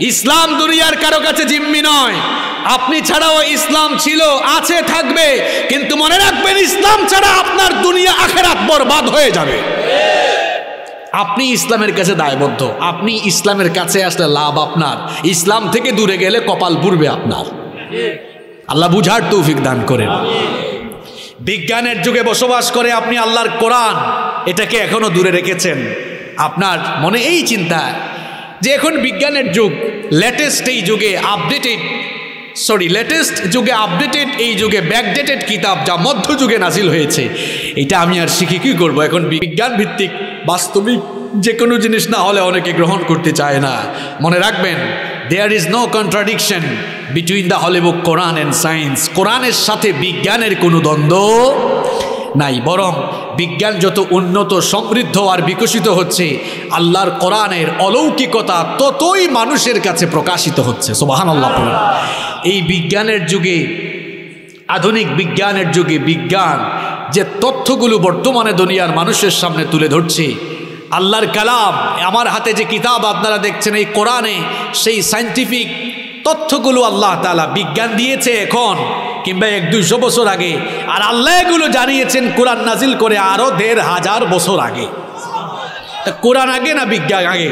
ইসলাম দুনিয়ার কারও কাছে জিম্মি নয়। আপনি ছাড়াও ইসলাম ছিল, আছে, থাকবে, কিন্তু মনে রাখবেন ইসলাম ছাড়া আপনার দুনিয়া আখেরাত বরবাদ হয়ে যাবে। আপনি ইসলামের কাছে দায়বদ্ধ, আপনি ইসলামের কাছে আসলে লাভ আপনার। ইসলাম থেকে দূরে গেলে কপাল পুড়বে আপনার। আল্লাহ বুঝার তৌফিক দান করেন। বিজ্ঞানের যুগে বসবাস করে আপনি আল্লাহর কোরআন, এটাকে এখনও দূরে রেখেছেন। আপনার মনে এই চিন্তা যে এখন বিজ্ঞানের যুগ লেটেস্ট এই যুগে আপডেটেড সরি লেটেস্ট যুগে আপডেটেড এই যুগে ব্যাকডেটেড কিতাব যা মধ্যযুগে নাজিল হয়েছে, এটা আমি আর শিখে কী করব? এখন বিজ্ঞান ভিত্তিক বাস্তবিক যে কোনো জিনিস না হলে অনেকে গ্রহণ করতে চায় না। মনে রাখবেন there is no contradiction between the holy book Quran and science কোরআনের সাথে বিজ্ঞানের কোনো দ্বন্দ্ব নাই, বরং বিজ্ঞান যত উন্নত, সমৃদ্ধ আর বিকশিত হচ্ছে, আল্লাহর কোরআনের অলৌকিকতা ততই মানুষের কাছে প্রকাশিত হচ্ছে। সোবাহান আল্লাহ এই বিজ্ঞানের যুগে, আধুনিক বিজ্ঞানের যুগে বিজ্ঞান যে তথ্যগুলো বর্তমানে দুনিয়ার মানুষের সামনে তুলে ধরছে, আল্লাহর কালাম, আমার হাতে যে কিতাব আপনারা দেখছেন এই কোরআনে, সেই সাইন্টিফিক তথ্যগুলো আল্লাহ তালা বিজ্ঞান দিয়েছে এখন। কিংবা এক দুইশো বছর আগে। আর আল্লাহ এগুলো জানিয়েছেন, কোরআন নাজিল করে আরও দেড় হাজার বছর আগে। তা কোরআন আগে না বিজ্ঞান আগে?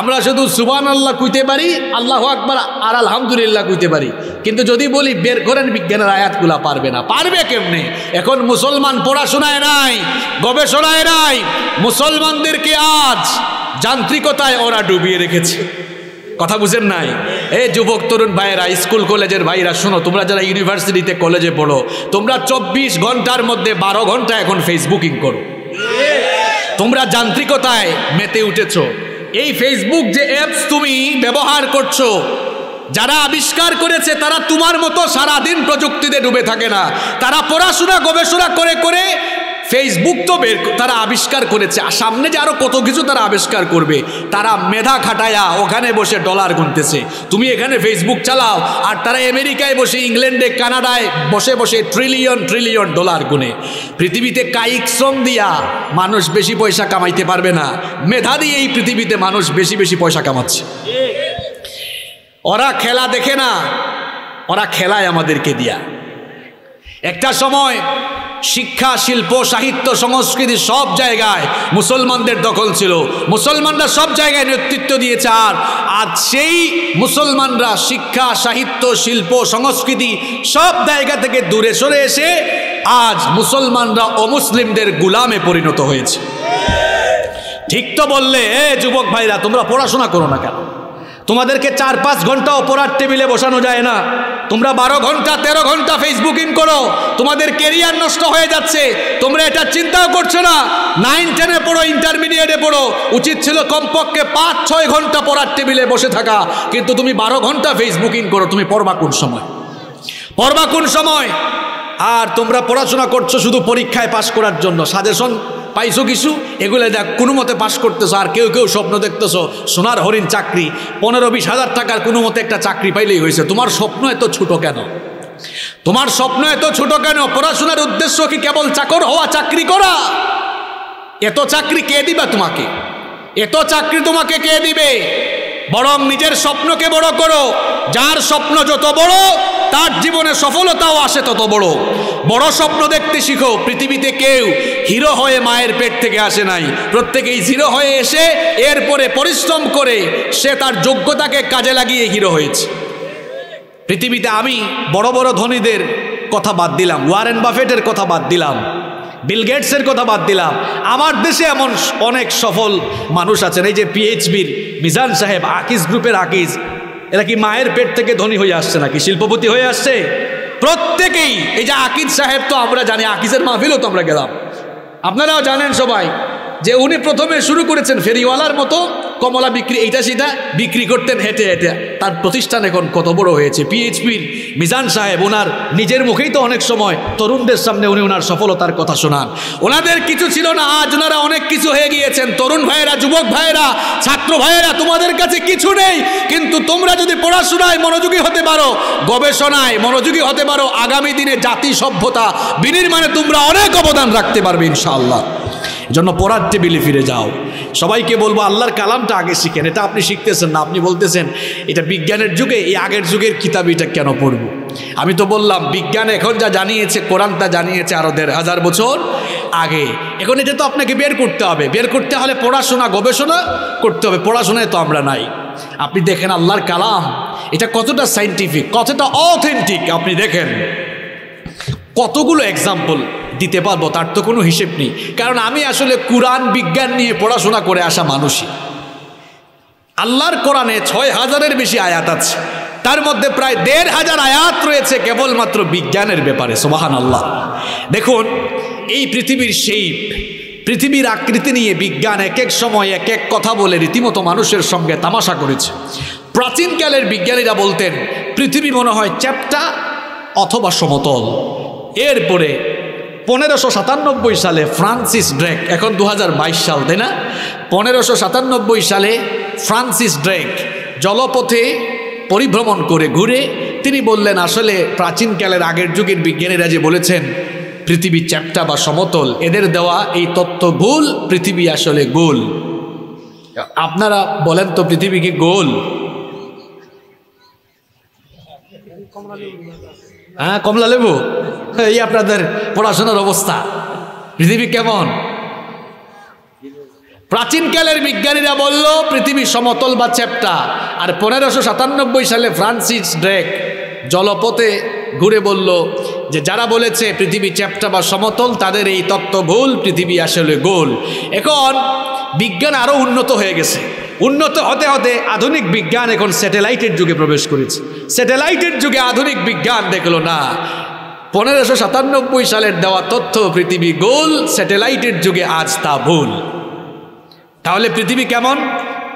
আমরা শুধু সুবান আল্লাহ কুইতে পারি, আল্লাহ আকবার, আর আলহামদুলিল্লাহ কুইতে পারি। কিন্তু যদি বলি, বের করেন বিজ্ঞানের আয়াতগুলা, পারবে না। পারবে কেমনে? এখন মুসলমান পড়াশোনায় নাই, গবেষণায় নাই, মুসলমানদেরকে আজ যান্ত্রিকতায় ওরা ডুবিয়ে রেখেছে। কথা বুঝেন নাই? এ যুবক, তরুণ ভাইয়েরা, স্কুল, কলেজের ভাইরা, শোনো, তোমরা যারা ইউনিভার্সিটিতে, কলেজে পড়ো, তোমরা চব্বিশ ঘণ্টার মধ্যে বারো ঘণ্টা এখন ফেসবুকিং করো। তোমরা যান্ত্রিকতায় মেতে উঠেছ। এই ফেসবুক যে অ্যাপস তুমি ব্যবহার করছ, যারা আবিষ্কার করেছে, তারা তোমার মতো সারাদিন প্রযুক্তিতে ডুবে থাকে না। তারা পড়াশোনা, গবেষণা করে করে ফেসবুক তো বের তারা আবিষ্কার করেছে, আর সামনে যে আরও কত কিছু তারা আবিষ্কার করবে, তারা মেধা খাটায়া ওখানে বসে ডলার গুনতেছে। তুমি এখানে ফেসবুক চালাও, আর তারা আমেরিকায় বসে, ইংল্যান্ডে, কানাডায় বসে বসে ট্রিলিয়ন ট্রিলিয়ন ডলার গুনে। পৃথিবীতে কায়িক শ্রম দিয়া মানুষ বেশি পয়সা কামাইতে পারবে না। মেধা দিয়ে এই পৃথিবীতে মানুষ বেশি বেশি পয়সা কামাচ্ছে। ওরা খেলা দেখে না, ওরা খেলায় আমাদেরকে দিয়া। একটা সময় শিক্ষা, শিল্প, সাহিত্য, সংস্কৃতি সব জায়গায় মুসলমানদের দখল ছিল। মুসলমানরা সব জায়গায় নেতৃত্ব দিয়েছে আর আজ সেই মুসলমানরা শিক্ষা, সাহিত্য, শিল্প, সংস্কৃতি সব জায়গা থেকে দূরে সরে এসে আজ মুসলমানরা অমুসলিমদের গুলামে পরিণত হয়েছে। ঠিক তো বললে, এ যুবক ভাইরা, তোমরা পড়াশোনা করো না কেন? তোমাদেরকে চার পাঁচ ঘণ্টা অপরাধ টেবিলে বসানো যায় না। তোমরা বারো ঘণ্টা, তেরো ঘণ্টা ফেসবুকিং করো। তোমাদের কেরিয়ার নষ্ট হয়ে যাচ্ছে। তোমরা এটা চিন্তাও করছ না। নাইন টেনে পড়ো ইন্টারমিডিয়েটে পড়ো। উচিত ছিল কমপক্ষে পাঁচ, ছয় ঘণ্টা পড়ার টেবিলে বসে থাকা। কিন্তু তুমি বারো ঘণ্টা ফেসবুকিং করো। তুমি পড়বা কোন সময়? পড়বা কোন সময়? আর তোমরা পড়াশোনা করছ শুধু পরীক্ষায় পাশ করার জন্য। সাজেশন পাইছো কিছু? এগুলো দেখ, কোনো মতে পাশ করতেছো, আর কেউ কেউ স্বপ্ন দেখতেছো, সোনার হরিণ চাকরি, পনেরো বিশ হাজার টাকার কোনো মতে একটা চাকরি পাইলেই হয়েছে। তোমার স্বপ্ন এত ছোট কেন? তোমার স্বপ্ন এত ছোট কেন? পড়াশোনার উদ্দেশ্য কি কেবল চাকর হওয়া, চাকরি করা? এত চাকরি কে দিবে তোমাকে? এত চাকরি তোমাকে কে দিবে? বরং নিজের স্বপ্নকে বড় করো, যার স্বপ্ন যত বড় তার জীবনে সফলতাও আসে তত বড়। বড় স্বপ্ন দেখতে শিখো, পৃথিবীতে কেউ হিরো হয়ে মায়ের পেট থেকে আসে নাই। প্রত্যেকেই জিরো হয়ে এসে এরপরে পরিশ্রম করে সে তার যোগ্যতাকে কাজে লাগিয়ে হিরো হয়েছে। পৃথিবীতে আমি বড় বড় ধনীদের কথা বাদ দিলাম, ওয়ারেন বাফেটের কথা বাদ দিলাম, বিল গেটসের কথা বাদ দিলাম। আমার দেশে এমন অনেক সফল মানুষ আছেন, এই যে পিএইচবির মিজান সাহেব, আকিজ গ্রুপের আকিজ। এরা কি মায়ের পেট থেকে ধনী হয়ে আসছে নাকি? শিল্পপতি হয়ে আসছে? প্রত্যেকেই, এই যে আকিদ সাহেব তো আমরা জানি আকিজের মাহফিলও তো আমরা গেলাম। আপনারাও জানেন সবাই যে উনি প্রথমে শুরু করেছেন ফেরিওয়ালার মতো, কমলা বিক্রি এইটা সেটা, বিক্রি করতেন হেঁটে হেঁটে। তার প্রতিষ্ঠান এখন কত বড় হয়েছে। পিএইচপির মিজান সাহেব, ওনার নিজের মুখেই তো অনেক সময় তরুণদের সামনে উনি ওনার সফলতার কথা শোনান। ওনাদের কিছু ছিল না, আজ ওনারা অনেক কিছু হয়ে গিয়েছেন। তরুণ ভাইয়েরা, যুবক ভাইয়েরা, ছাত্র ভাইয়েরা, তোমাদের কাছে কিছু নেই, কিন্তু তোমরা যদি পড়াশোনায় মনোযোগী হতে পারো, গবেষণায় মনোযোগী হতে পারো, আগামী দিনে জাতি সভ্যতা বিনির্মাণে তোমরা অনেক অবদান রাখতে পারবে ইনশাআল্লাহ। জন্য পড়ার টেবিলে ফিরে যাও। সবাইকে বলব, আল্লাহর কালামটা আগে শিখেন। এটা আপনি শিখতেছেন না। আপনি বলতেছেন, এটা বিজ্ঞানের যুগে, এই আগের যুগের কিতাব এটা কেন পড়ব? আমি তো বললাম, বিজ্ঞান এখন যা জানিয়েছে, কোরআন তা জানিয়েছে আরও দেড় হাজার বছর আগে। এখন এটা তো আপনাকে বের করতে হবে। বের করতে হলে পড়াশোনা, গবেষণা করতে হবে। পড়াশোনায় তো আমরা নাই। আপনি দেখেন আল্লাহর কালাম। এটা কতটা সাইন্টিফিক কতটা অথেন্টিক আপনি দেখেন। কতগুলো এক্সাম্পল দিতে পারব, তার তো কোনো হিসেব নেই। কারণ আমি আসলে কোরআন বিজ্ঞান নিয়ে পড়াশোনা করে আসা মানুষই। আল্লাহর কোরআনে ছয় হাজারের বেশি আয়াত আছে। তার মধ্যে প্রায় দেড় হাজার আয়াত রয়েছে কেবলমাত্র বিজ্ঞানের ব্যাপারে সোবাহান আল্লাহ দেখুন, এই পৃথিবীর সেই পৃথিবীর আকৃতি নিয়ে বিজ্ঞান এক এক সময় এক এক কথা বলে রীতিমতো মানুষের সঙ্গে তামাশা করেছে। প্রাচীনকালের বিজ্ঞানীরা বলতেন, পৃথিবী মনে হয় চ্যাপ্টা অথবা সমতল। এরপরে পনেরোশো সাতানব্বই সালে ফ্রান্সিস ড্রেক, এখন দু হাজার বাইশ সাল, তাই না? পনেরোশো সাতানব্বই সালে ফ্রান্সিস ড্রেক জলপথে পরিভ্রমণ করে ঘুরে তিনি বললেন, আসলে প্রাচীনকালের আগের যুগের বিজ্ঞানীরা যে বলেছেন, পৃথিবী চ্যাপ্টা বা সমতল, এদের দেওয়া এই তত্ত্ব ভুল, পৃথিবী আসলে গোল। আপনারা বলেন তো, পৃথিবী কি গোল? হ্যাঁ কমলা লেবু এই আপনাদের পড়াশোনার অবস্থা। পৃথিবী কেমন? প্রাচীনকালের বিজ্ঞানীরা বলল, পৃথিবী সমতল বা চ্যাপ্টা। আর পনেরোশো সাতানব্বই সালে ফ্রান্সিস ড্রেক জলপথে ঘুরে বলল যে, যারা বলেছে পৃথিবী চ্যাপ্টা বা সমতল, তাদের এই তত্ত্ব ভুল, পৃথিবী আসলে গোল। এখন বিজ্ঞান আরও উন্নত হয়ে গেছে। উন্নত হতে হতে আধুনিক বিজ্ঞান এখন স্যাটেলাইটের যুগে প্রবেশ করেছে। স্যাটেলাইটের যুগে আধুনিক বিজ্ঞান দেখল না। পনেরোশো সাতানব্বই সালের দেওয়া তথ্য পৃথিবী গোল স্যাটেলাইটের যুগে আজ তা ভুল। তাহলে পৃথিবী কেমন?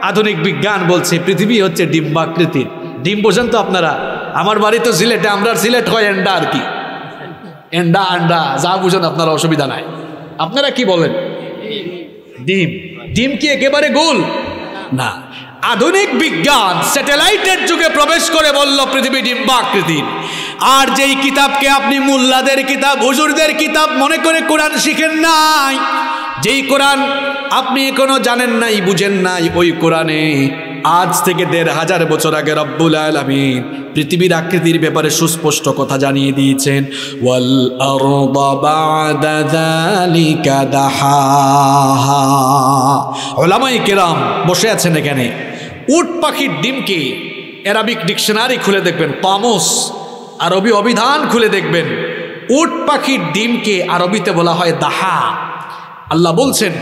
আধুনিক বিজ্ঞান বলছে পৃথিবী হচ্ছে ডিম্বাকৃতির। ডিম বোঝেন তো আপনারা, আমার বাড়ি তো সিলেটে, আমরা সিলেট হয় এন্ডা আর কি। এন্ডা, আন্ডা, যা বুঝেন আপনারা, অসুবিধা নাই। আপনারা কি বলেন? ডিম। ডিম কি একেবারে গোল? না। আধুনিক বিজ্ঞান স্যাটেলাইটের যুগে প্রবেশ করে বলল পৃথিবী ডিম্বাকৃতির। আর যেই কিতাবকে আপনি মোল্লাদের কিতাব, হুজুরদের কিতাব মনে করে কোরআন শিখেন নাই, যেই কোরআন আপনি এখনও জানেন নাই, বুঝেন নাই, ওই কোরআনে আজ থেকে দেড় হাজার বছর আগে রব্বুল আলমিন পৃথিবীর আকৃতির ব্যাপারে সুস্পষ্ট কথা জানিয়ে দিয়েছেন ওলামাই কেরাম বসে আছেন এখানে। উট পাখির ডিমকে অ্যারাবিক ডিকশনারি খুলে দেখবেন, পামোস, আরবি অভিধান খুলে দেখবেন। উট পাখির ডিমকে আরবিতে বলা হয় দাহা। আল্লাহ বলছেন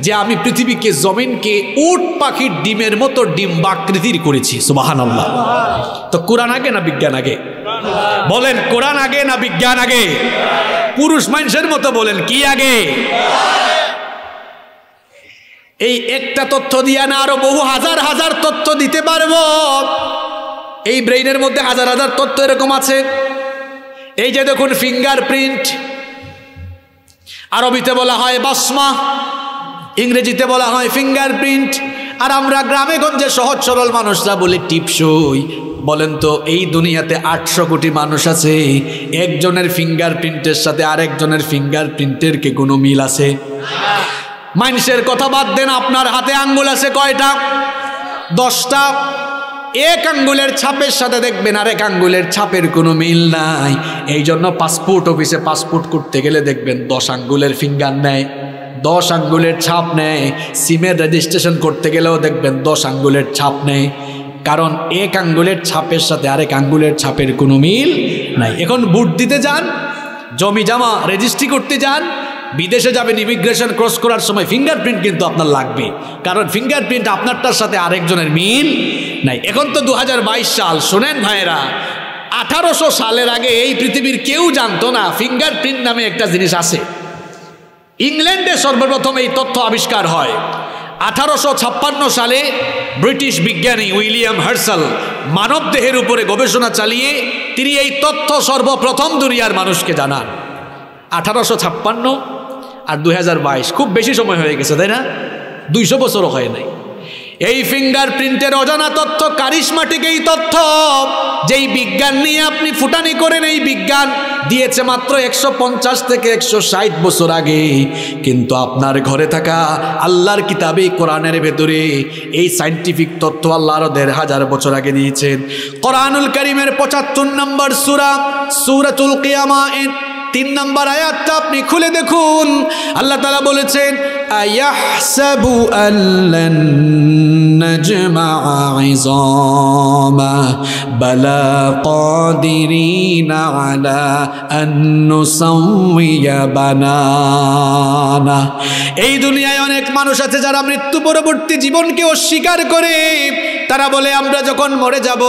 যে আমি পৃথিবীকে, জমিনকে উট পাখির ডিমের মতো ডিম ডিম্বাকৃতির করেছি সুবাহান আল্লাহ তো কোরআন আগে না বিজ্ঞান আগে? বলেন, কোরআন আগে না বিজ্ঞান আগে? পুরুষ মানুষের মতো বলেন, কি আগে? এই একটা তথ্য দিয়ে না আরও বহু হাজার হাজার তথ্য দিতে পারব। এই ব্রেইনের মধ্যে হাজার হাজার তথ্য এরকম আছে। এই যে দেখুন ফিঙ্গারপ্রিন্ট আরবিতে বলা হয় বাসমা, ইংরেজিতে বলা হয় ফিঙ্গারপ্রিন্ট আর আমরা গ্রামে গঞ্জে সহজ সরল মানুষরা বলি টিপসই। বলেন তো, এই দুনিয়াতে আটশো কোটি মানুষ আছে। একজনের ফিঙ্গারপ্রিন্টের সাথে আরেকজনের ফিঙ্গারপ্রিন্টের কে কোনো মিল আছে? মানুষের কথা বাদ দেন, আপনার হাতে আঙ্গুল আছে কয়টা? দশটা। এক আঙ্গুলের ছাপের সাথে দেখবেন আরেক আঙ্গুলের ছাপের কোনো মিল নাই। এই জন্য পাসপোর্ট অফিসে পাসপোর্ট করতে গেলে দেখবেন দশ আঙ্গুলের ফিঙ্গার নেয়, দশ আঙ্গুলের ছাপ নেয়। সিমের রেজিস্ট্রেশন করতে গেলেও দেখবেন দশ আঙ্গুলের ছাপ নেয়। কারণ এক আঙ্গুলের ছাপের সাথে আরেক আঙ্গুলের ছাপের কোনো মিল নাই। এখন বুট দিতে যান, জমি জামা রেজিস্ট্রি করতে যান বিদেশে যাবেন ইমিগ্রেশন ক্রস করার সময় ফিঙ্গারপ্রিন্ট কিন্তু আপনার লাগবে। কারণ ফিঙ্গারপ্রিন্ট আপনারটার সাথে আরেকজনের মিল নাই। এখন তো দু হাজার বাইশ সাল। শোনেন ভাইয়েরা, আঠারোশো সালের আগে এই পৃথিবীর কেউ জানতো না ফিঙ্গারপ্রিন্ট নামে একটা জিনিস আছে। ইংল্যান্ডে সর্বপ্রথম এই তথ্য আবিষ্কার হয়। আঠারোশো ছাপ্পান্ন সালে ব্রিটিশ বিজ্ঞানী উইলিয়াম হার্সাল মানব দেহের উপরে গবেষণা চালিয়ে তিনি এই তথ্য সর্বপ্রথম দুনিয়ার মানুষকে জানান। আঠারোশো ছাপ্পান্ন আর দুই খুব বেশি সময় হয়ে গেছে, তাই না? দুইশো বছরও হয় নাই। এই ফিঙ্গারপ্রিন্টের অজানা তথ্য, কারিশমাটিক এই তথ্য, যেই বিজ্ঞান নিয়ে আপনি ফুটানি করেন, এই বিজ্ঞান দিয়েছে মাত্র একশো পঞ্চাশ থেকে একশো ষাট বছর আগে। কিন্তু আপনার ঘরে থাকা আল্লাহর কিতাবে, কোরআনের ভেতরে এই সাইন্টিফিক তথ্য আল্লাহ আরও দেড় হাজার বছর আগে দিয়েছেন কোরআনুল করিমের পঁচাত্তর নম্বর সুরা, সুরাতুল কিয়ামা তিন নম্বর আয়াতটা আপনি খুলে দেখুন। আল্লাহ তালা বলেছেন আয়াহসাবু আল্লান নাজমা ইজামা বালা কাদিরিনা আলা আন নুসাউইয়া বানানা এই দুনিয়ায় অনেক মানুষ আছে যারা মৃত্যু পরবর্তী জীবনকে অস্বীকার করে। তারা বলে, আমরা যখন মরে যাব,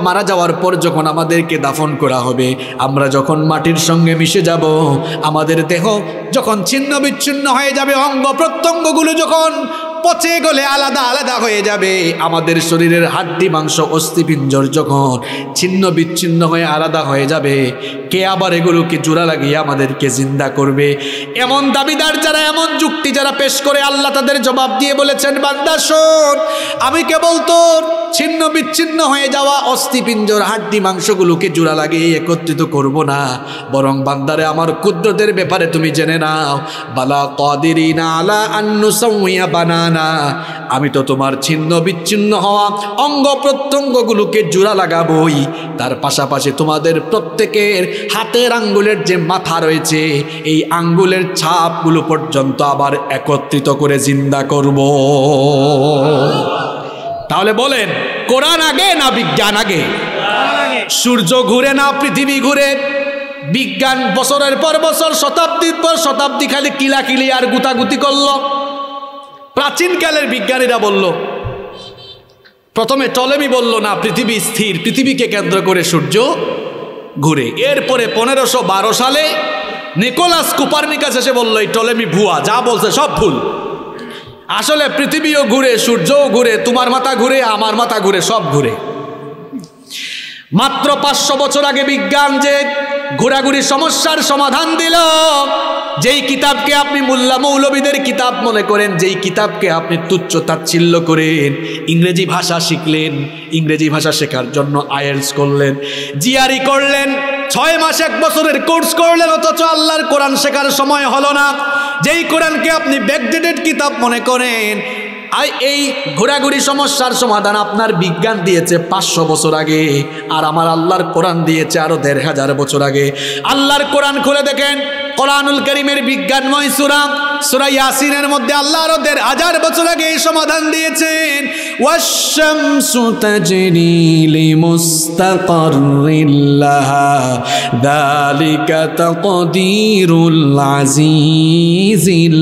মারা যাওয়ার পর যখন আমাদেরকে দাফন করা হবে, আমরা যখন মাটির সঙ্গে মিশে যাব, আমাদের দেহ যখন ছিন্ন বিচ্ছিন্ন হয়ে যাবে অঙ্গ প্রত্যঙ্গগুলো যখন পচে গলে আলাদা আলাদা হয়ে যাবে। আমাদের শরীরের হাড্ডি, মাংস অস্থিপিঞ্জর যখন ছিন্ন বিচ্ছিন্ন হয়ে আলাদা হয়ে যাবে, কে আবার এগুলোকে জোড়া লাগিয়ে আমাদেরকে জিন্দা করবে? এমন দাবিদার যারা, এমন যুক্তি যারা পেশ করে আল্লাহ তাদের জবাব দিয়ে বলেছেন, বান্দা, শোন, আমি কেবল তোর ছিন্ন বিচ্ছিন্ন হয়ে যাওয়া অস্থিপিঞ্জর হাড্ডি, মাংসগুলোকে জোড়া লাগিয়ে একত্রিত করব না। বরং বান্দারে, আমার কুদ্রতের ব্যাপারে তুমি জেনে নাও। বালা কদিরিনা আলা আন্নু সাউইয়া বানানা আমি তো তোমার ছিন্ন বিচ্ছিন্ন হওয়া অঙ্গ প্রত্যঙ্গগুলোকে জোড়া লাগাবই। তার পাশাপাশি তোমাদের প্রত্যেকের হাতের আঙ্গুলের যে মাথা রয়েছে, এই আঙ্গুলের ছাপগুলো পর্যন্ত আবার একত্রিত করে জিন্দা করব। তাহলে বলেন, কোরআন আগে না বিজ্ঞান আগে? সূর্য ঘুরে না পৃথিবী ঘুরে? বিজ্ঞান বছরের পর বছর, শতাব্দীর পর শতাব্দী খালি কিলাকিলি আর গুতাগুতি করল? প্রাচীনকালের বিজ্ঞানীরা বলল, প্রথমে টলেমি বলল, না, পৃথিবী স্থির, পৃথিবীকে কেন্দ্র করে সূর্য ঘুরে। এরপরে পনেরোশো বারো সালে নিকোলাস কুপারনিকাস এসে বলল, এই টলেমি ভুয়া, যা বলছে সব ভুল। আসলে পৃথিবীও ঘুরে, সূর্যও ঘুরে, তোমার মাথা ঘুরে, আমার মাথা ঘুরে, সব ঘুরে। মাত্র পাঁচশো বছর আগে বিজ্ঞান যে ঘোরাঘুরি সমস্যার সমাধান দিল, যেই কিতাবকে আপনি মোল্লা মৌলবীদের কিতাব মনে করেন, যেই কিতাবকে আপনি তুচ্ছ তাচ্ছিল্য করেন, ইংরেজি ভাষা শিখলেন, ইংরেজি ভাষা শেখার জন্য আয়েলস করলেন জিয়ারি করলেন, ছয় মাস এক বছরের কোর্স করলেন, অথচ আল্লাহর কোরআন শেখার সময় হলো না। যেই কোরআনকে আপনি ব্যাকডেটেড কিতাব মনে করেন আর এই ঘোরাঘুরি সমস্যার সমাধান আপনার বিজ্ঞান দিয়েছে পাঁচশো বছর আগে, আর আমার আল্লাহর কোরআন দিয়েছে আরও দেড় হাজার বছর আগে। আল্লাহর কোরআন খুলে দেখেন। কোরআনুল করিমের বিজ্ঞানময় সুরা সুরা ইয়াসিনের মধ্যে আল্লাহ রদের হাজার বছর আগে এই সমাধান দিয়েছেন ওয়াশামসু তাজরি লিমুস্তাকাররিল লাহা যালিকা তাকদীরুল আজিজিল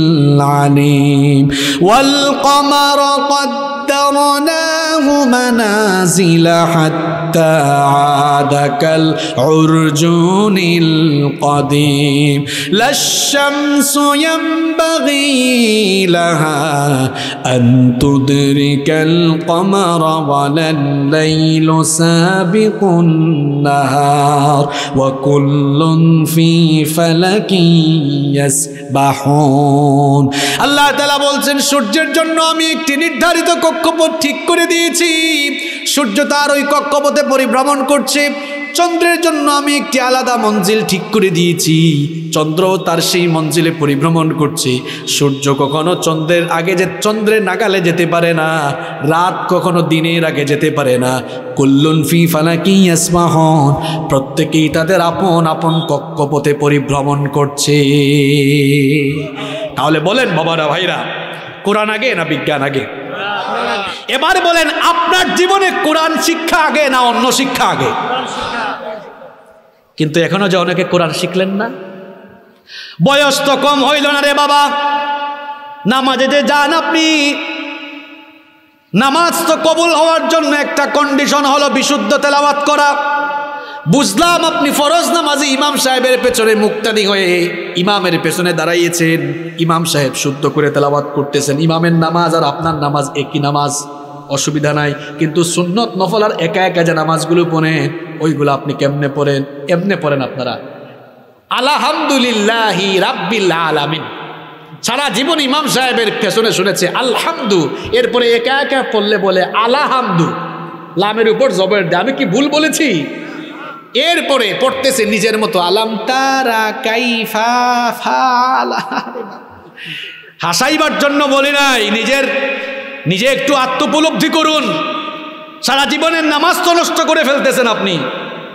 আলিম ওয়াল কমারা قدرناه منازل حتى عاد كالعرجون القديم لا الشمس ينبغي لها أن تدرك القمر ولا الليل سابق النهار وكل في فلك يسبحون আল্লাহ তালা বলছেন সূর্যের জন্য আমি একটি নির্ধারিত কক্ষপথ ঠিক করে দিয়েছি সূর্য তার ওই কক্ষপথে পরিভ্রমণ করছে। চন্দ্রের জন্য আমি একটি আলাদা মঞ্জিল ঠিক করে দিয়েছি। চন্দ্র তার সেই মঞ্জিলে পরিভ্রমণ করছে। সূর্য কখনো চন্দ্রের আগে যে চন্দ্রের নাগালে যেতে পারে না। রাত কখনো দিনের আগে যেতে পারে না। কুল্লুন ফি ফালাকি ইয়াসমাহন। প্রত্যেকেই তাদের আপন আপন কক্ষপথে পরিভ্রমণ করছে। তাহলে বলেন বাবারা, ভাইরা, কোরআন আগে না বিজ্ঞান আগে? এবার বলেন, আপনার জীবনে কোরআন শিক্ষা আগে না অন্য শিক্ষা আগে? কিন্তু এখনও যে অনেকে কোরআন শিখলেন না? বয়স তো কম হইল না রে বাবা। নামাজে যে যান আপনি। নামাজ তো কবুল হওয়ার জন্য একটা কন্ডিশন হলো বিশুদ্ধ তেলাওয়াত করা। বুঝলাম আপনি ফরজ নামাজি ইমাম সাহেবের পেছনে মুক্তাদি হয়ে ইমামের পেছনে দাঁড়াইয়েছেন। ইমাম সাহেব শুদ্ধ করে তেলাওয়াত করতেছেন। ইমামের নামাজ আর আপনার নামাজ একই নামাজ, অসুবিধা নাই। কিন্তু সুন্নত নফল আর একা একা যে নামাজগুলো পড়েন, ওইগুলো আপনি কেমনে পড়েন? এমনে পড়েন আপনারা? আলহামদুলিল্লাহি রাব্বিল আলামিন। সারা জীবন ইমাম সাহেবের পেছনে শুনেছে, আলহামদু। এরপরে একা একা পড়লে বলে, আলাহামদু। লামের উপর জবের দেয়। আমি কি ভুল বলেছি? এরপরে পড়তেছে নিজের মতো, আলাম তারা কাইফা হাসাইবার জন্য বলি নাই, নিজের, নিজে একটু আত্মোপলব্ধি করুন। সারা জীবনের নামাজ তো নষ্ট করে ফেলতেছেন আপনি।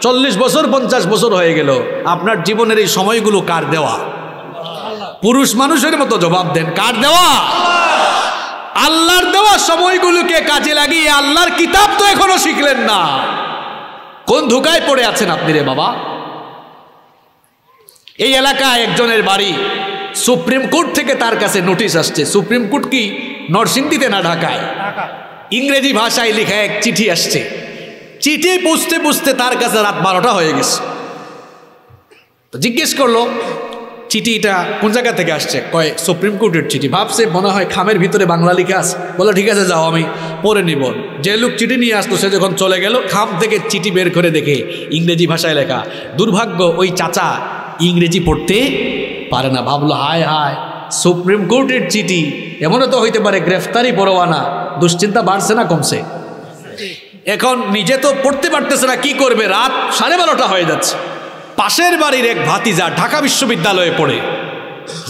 চল্লিশ বছর, পঞ্চাশ বছর হয়ে গেল। আপনার জীবনের এই সময়গুলো কার দেওয়া? পুরুষ মানুষের মতো জবাব দেন, কার দেওয়া? আল্লাহর দেওয়া সময়গুলোকে কাজে লাগিয়ে আল্লাহর কিতাব তো এখনও শিখলেন না। কোন ধোকায় পড়ে আছেন আপনি রে বাবা? এই এলাকায় একজনের বাড়ি সুপ্রিম কোর্ট থেকে তার কাছে নোটিশ আসছে। সুপ্রিম কোর্ট কি নরসিংদীতে না ঢাকায়? ইংরেজি ভাষায় লেখা এক চিঠি আসছে। চিঠি বুঝতে বুঝতে তার কাছে রাত বারোটা হয়ে গেছে। তো জিজ্ঞেস করল চিঠিটা কোন জায়গা থেকে আসছে? কয় সুপ্রিম কোর্টের চিঠি। ভাবছে, মনে হয় খামের ভিতরে বাংলা লিখে আছে। বলে, ঠিক আছে, যাও, আমি পড়ে নিব। যে লোক চিঠি নিয়ে আসতো সে যখন চলে গেল, খাম থেকে চিঠি বের করে দেখে ইংরেজি ভাষায় লেখা, দুর্ভাগ্য, ওই চাচা ইংরেজি পড়তে পারে না। ভাবলো, হায় হায় সুপ্রিম কোর্টের চিঠি, এমনও তো হইতে পারে গ্রেফতারি পরোয়ানা, দুশ্চিন্তা বাড়ছে না কমছে? এখন নিজে তো পড়তে পারতেছে না, কি করবে? রাত সাড়ে বারোটা হয়ে যাচ্ছে। পাশের বাড়ির এক ভাতিজা ঢাকা বিশ্ববিদ্যালয়ে পড়ে।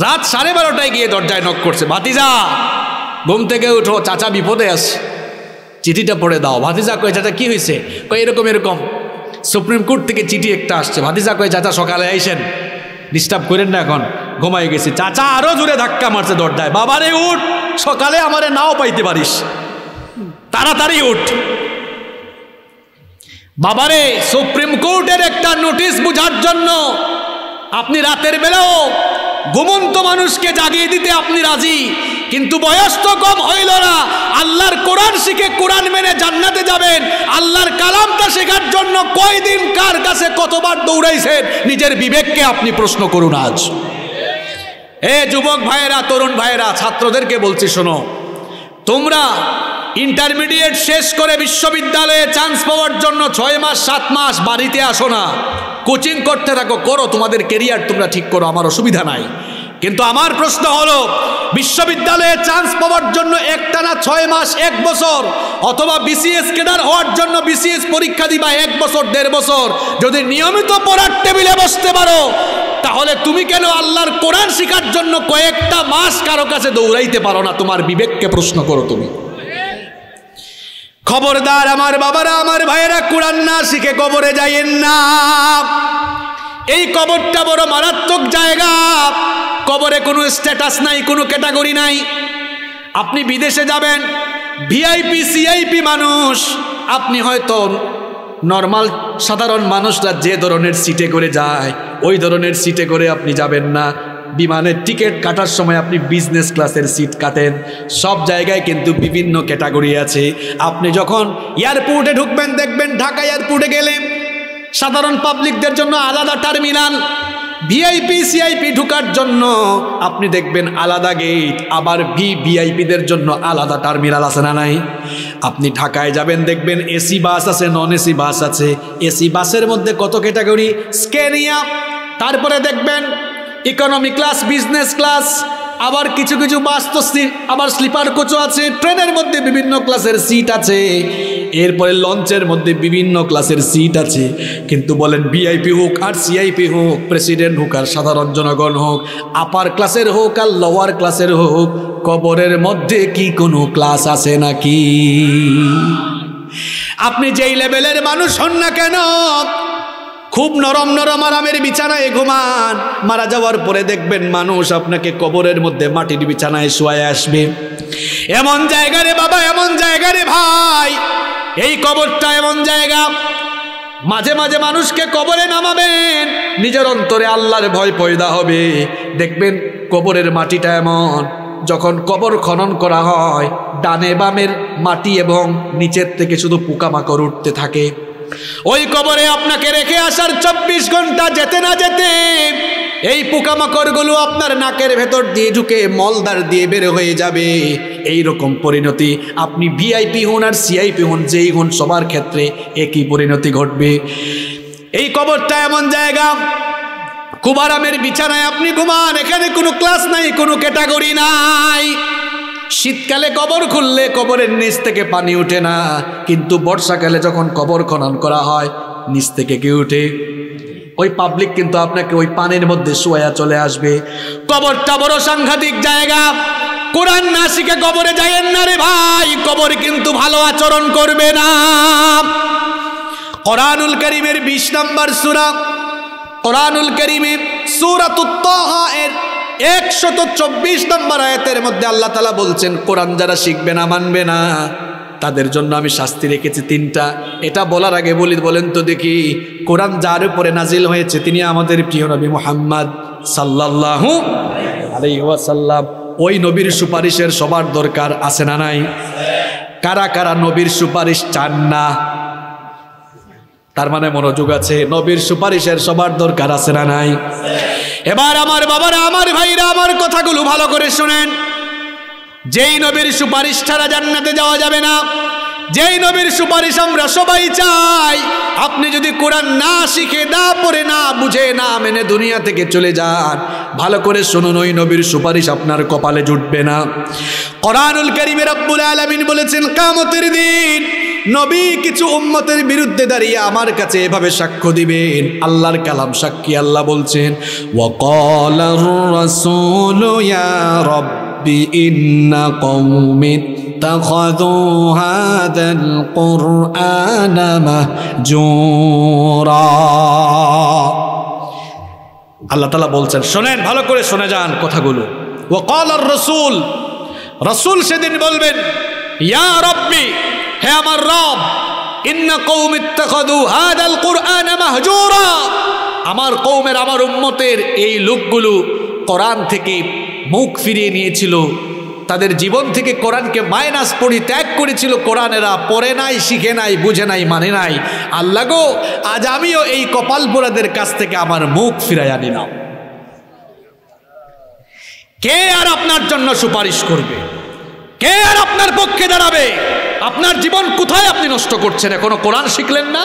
রাত সাড়ে বারোটায় গিয়ে দরজায় নক করছে, ভাতিজা, ঘুম থেকে উঠো, চাচা বিপদে আসছে চিঠিটা পড়ে দাও। ভাতিজা কয়ে, চাচা, কি হয়েছে? কয়, এরকম এরকম। সুপ্রিম কোর্ট থেকে চিঠি একটা আসছে। ভাতিজা কয়ে, চাচা, সকালে আইসেন। ডিস্টার্ব করেন না এখন ঘুমাই গেছি। চাচা আরও জোরে ধাক্কা মারছে দরজায়, বাবারে, উঠ! সকালে আমারে নাও পাইতে পারিস। তাড়াতাড়ি উঠ! বাবারে, সুপ্রিম কোর্টের একটা নোটিশ বুঝার জন্য আপনি রাতের বেলাও ঘুমন্ত মানুষকে জাগিয়ে দিতে আপনি রাজি, কিন্তু বয়স তো কম হইল না। আল্লাহর কোরআন শিখে কোরআন মেনে জান্নাতে যাবেন। আল্লাহর কালামটা শেখার জন্য কয়দিন কার কাছে কতবার দৌড়াইছেন? নিজের বিবেককে আপনি প্রশ্ন করুন আজ। এ যুবক ভাইয়েরা, তরুণ ভাইয়েরা, ছাত্রদেরকে বলছি, শোনো তোমরা ইন্টারমিডিয়েট শেষ করে বিশ্ববিদ্যালয়ে চান্স পাওয়ার জন্য ছয় মাস, সাত মাস বাড়িতে আসো না। কোচিং করতে থাকো, করো। তোমাদের কেরিয়ার তোমরা ঠিক করো, আমার অসুবিধা নাই। কিন্তু আমার প্রশ্ন হলো, বিশ্ববিদ্যালয়ে চান্স পাওয়ার জন্য একটানা ছয় মাস, এক বছর? অথবা বিসিএস কেডার হওয়ার জন্য বিসিএস পরীক্ষা দিবা এক বছর, দেড় বছর? যদি নিয়মিত পড়ার টেবিলে বসতে পারো, তাহলে তুমি কেন আল্লাহর কোরআন শেখার জন্য কয়েকটা মাস কারও কাছে দৌড়াইতে পারো না? তোমার বিবেককে প্রশ্ন করো তুমি। খবরদার আমার বাবারা, আমার ভাইয়েরা, কোরআন না শিখে কবরে যাইয়েন না। এই কবরটা বড় মারাত্মক জায়গা। কবরে কোনো স্ট্যাটাস নাই, কোনো ক্যাটাগরি নাই। আপনি বিদেশে যাবেন ভিআইপি সিআইপি মানুষ, আপনি হয়তো নর্মাল সাধারণ মানুষরা যে ধরনের সিটে করে যায়, ওই ধরনের সিটে করে আপনি যাবেন না। বিমানের টিকিট কাটার সময় আপনি বিজনেস ক্লাসের সিট কাটেন। সব জায়গায় কিন্তু বিভিন্ন ক্যাটাগরি আছে। আপনি যখন এয়ারপোর্টে ঢুকবেন, দেখবেন ঢাকা এয়ারপোর্টে গেলে সাধারণ পাবলিকদের জন্য আলাদা টার্মিনাল ভিআইপি সিআইপি ঢুকার জন্য আপনি দেখবেন আলাদা গেট আবার ভি ভিআইপিদের জন্য আলাদা টার্মিনাল আছে না নাই? আপনি ঢাকায় যাবেন, দেখবেন এসি বাস আছে নন এসি বাস আছে। এসি বাসের মধ্যে কত ক্যাটাগরি স্কেনিয়া তারপরে দেখবেন ইকোনমি ক্লাস বিজনেস ক্লাস আবার কিছু কিছু বাস তো আবার স্লিপার কোচও আছে, ট্রেনের মধ্যে বিভিন্ন ক্লাসের সিট আছে, এরপরে লঞ্চের মধ্যে বিভিন্ন ক্লাসের সিট আছে, কিন্তু বলেন ভিআইপি হোক আর সিআইপি হোক, প্রেসিডেন্ট হোক আর সাধারণ জনগণ হোক, আপার ক্লাসের হোক আর লোয়ার ক্লাসের হোক, কবরের মধ্যে কি কোনো ক্লাস আছে নাকি? আপনি যেই লেভেলের মানুষ হন না কেন খুব নরম নরম আরামের বিছানায় ঘুমান। মারা যাওয়ার পরে দেখবেন মানুষ আপনাকে কবরের মধ্যে মাটির বিছানায় শোয়ায় আসবে। এমন জায়গা রে বাবা, এমন জায়গা রে ভাই। এই কবরটা এমন জায়গা। মাঝে মাঝে মানুষকে কবরে নামাবেন। নিজের অন্তরে আল্লাহর ভয় পয়দা হবে। দেখবেন কবরের মাটিটা এমন। যখন কবর খনন করা হয়, ডানে বামের মাটি এবং নিচের থেকে শুধু পোকামাকড় উঠতে থাকে। ওই কবরে আপনাকে রেখে আসার চব্বিশ ঘণ্টা যেতে না যেতে এই পোকামাকড়গুলো আপনার নাকের ভেতর দিয়ে ঢুকে মলদার দিয়ে বের হয়ে যাবে। এই রকম পরিণতি আপনি ভিআইপি হন আর সিআইপি হন, যেই হন সবার ক্ষেত্রে একই পরিণতি ঘটবে। এই কবরটা এমন জায়গা খুব আরামের বিছানায় আপনি ঘুমান, এখানে কোনো ক্লাস নাই, কোনো ক্যাটাগরি নাই। শীতকালে কবর খুললে কবরের নিচ থেকে পানি উঠে না। কিন্তু বর্ষাকালে যখন কবর খনন করা হয়, নিচ থেকে কি উঠে? ওই পাবলিক কিন্তু আপনাকে ওই পানির মধ্যে শোয়া চলে আসবে। কবরটা বড় সাংঘাতিক জায়গা। কোরআন না শিখে কবরে যাইয়েন না রে ভাই, কবর কিন্তু ভালো আচরণ করবে না। কোরআনুল করিমের বিশ নম্বর সুরা, কোরআনুল করিমের সুরাতুত্তাহা এর একশত চব্বিশ নম্বর আয়াতের মধ্যে আল্লাহ তালা বলছেন, কোরআন যারা শিখবে না, মানবে না। তাদের জন্য আমি শাস্তি রেখেছি তিনটা। এটা বলার আগে বলি, বলেন তো দেখি, কোরআন যার উপরে নাজিল হয়েছে, তিনি আমাদের প্রিয় নবী মোহাম্মদ সাল্লাল্লাহু আলাইহি ওয়াসাল্লাম। ওই নবীর সুপারিশের সবার দরকার আছে না নাই? কারা কারা নবীর সুপারিশ চান না? তার মানে মনোযোগ আছে। নবীর সুপারিশের সবার দরকার আছে না নাই? এবার আমার বাবারা, আমার ভাইরা, আমার কথাগুলো ভালো করে শুনেন। যেই নবীর সুপারিশ ছাড়া জান্নাতে যাওয়া যাবে না। যেই নবীর সুপারিশ আমরা সবাই চাই, আপনি যদি কোরআন না শিখে, না পড়ে, না বুঝে, না মেনে দুনিয়া থেকে চলে যান। ভালো করে শুনুন, ওই নবীর সুপারিশ আপনার কপালে জুটবে না। কোরআনুল করিমের আব্বুল আলমিন বলেছেন, কামতের দিন নবী কিছু উম্মতের বিরুদ্ধে দাঁড়িয়ে আমার কাছে এভাবে সাক্ষ্য দিবেন আল্লাহর কালাম সাক্ষী আল্লাহ বলছেন ওয়াকাল রাসূলু ইয়া রাব্বি ইন্না কওমি اتخذوا هذا القرآن مهجورا আল্লাহ তালা বলছেন শোনেন ভালো করে শুনে যান কথাগুলো ও কল আর রসুল রসুল সেদিন বলবেন ইয়া রব্বি হে আমার রব, ইন্না কৌম ইত্তাখাদু হাদাল কুরআন মাহজুরা। আমার কৌমের আমার উম্মতের এই লোকগুলো কোরআন থেকে মুখ ফিরিয়ে নিয়েছিল। তাদের জীবন থেকে কোরআনকে মাইনাস পড়ি ত্যাগ করেছিল। কোরআনেরা পড়ে নাই, শিখে নাই, বুঝে নাই মানে নাই। আল্লাহ গো, আজ আমিও এই কপাল পোড়াদের কাছ থেকে আমার মুখ ফিরাইয়া নিলাম কে আর আপনার জন্য সুপারিশ করবে? কে আর আপনার পক্ষে দাঁড়াবে? আপনার জীবন কোথায় আপনি নষ্ট করছেন? এখনও কোরআন শিখলেন না?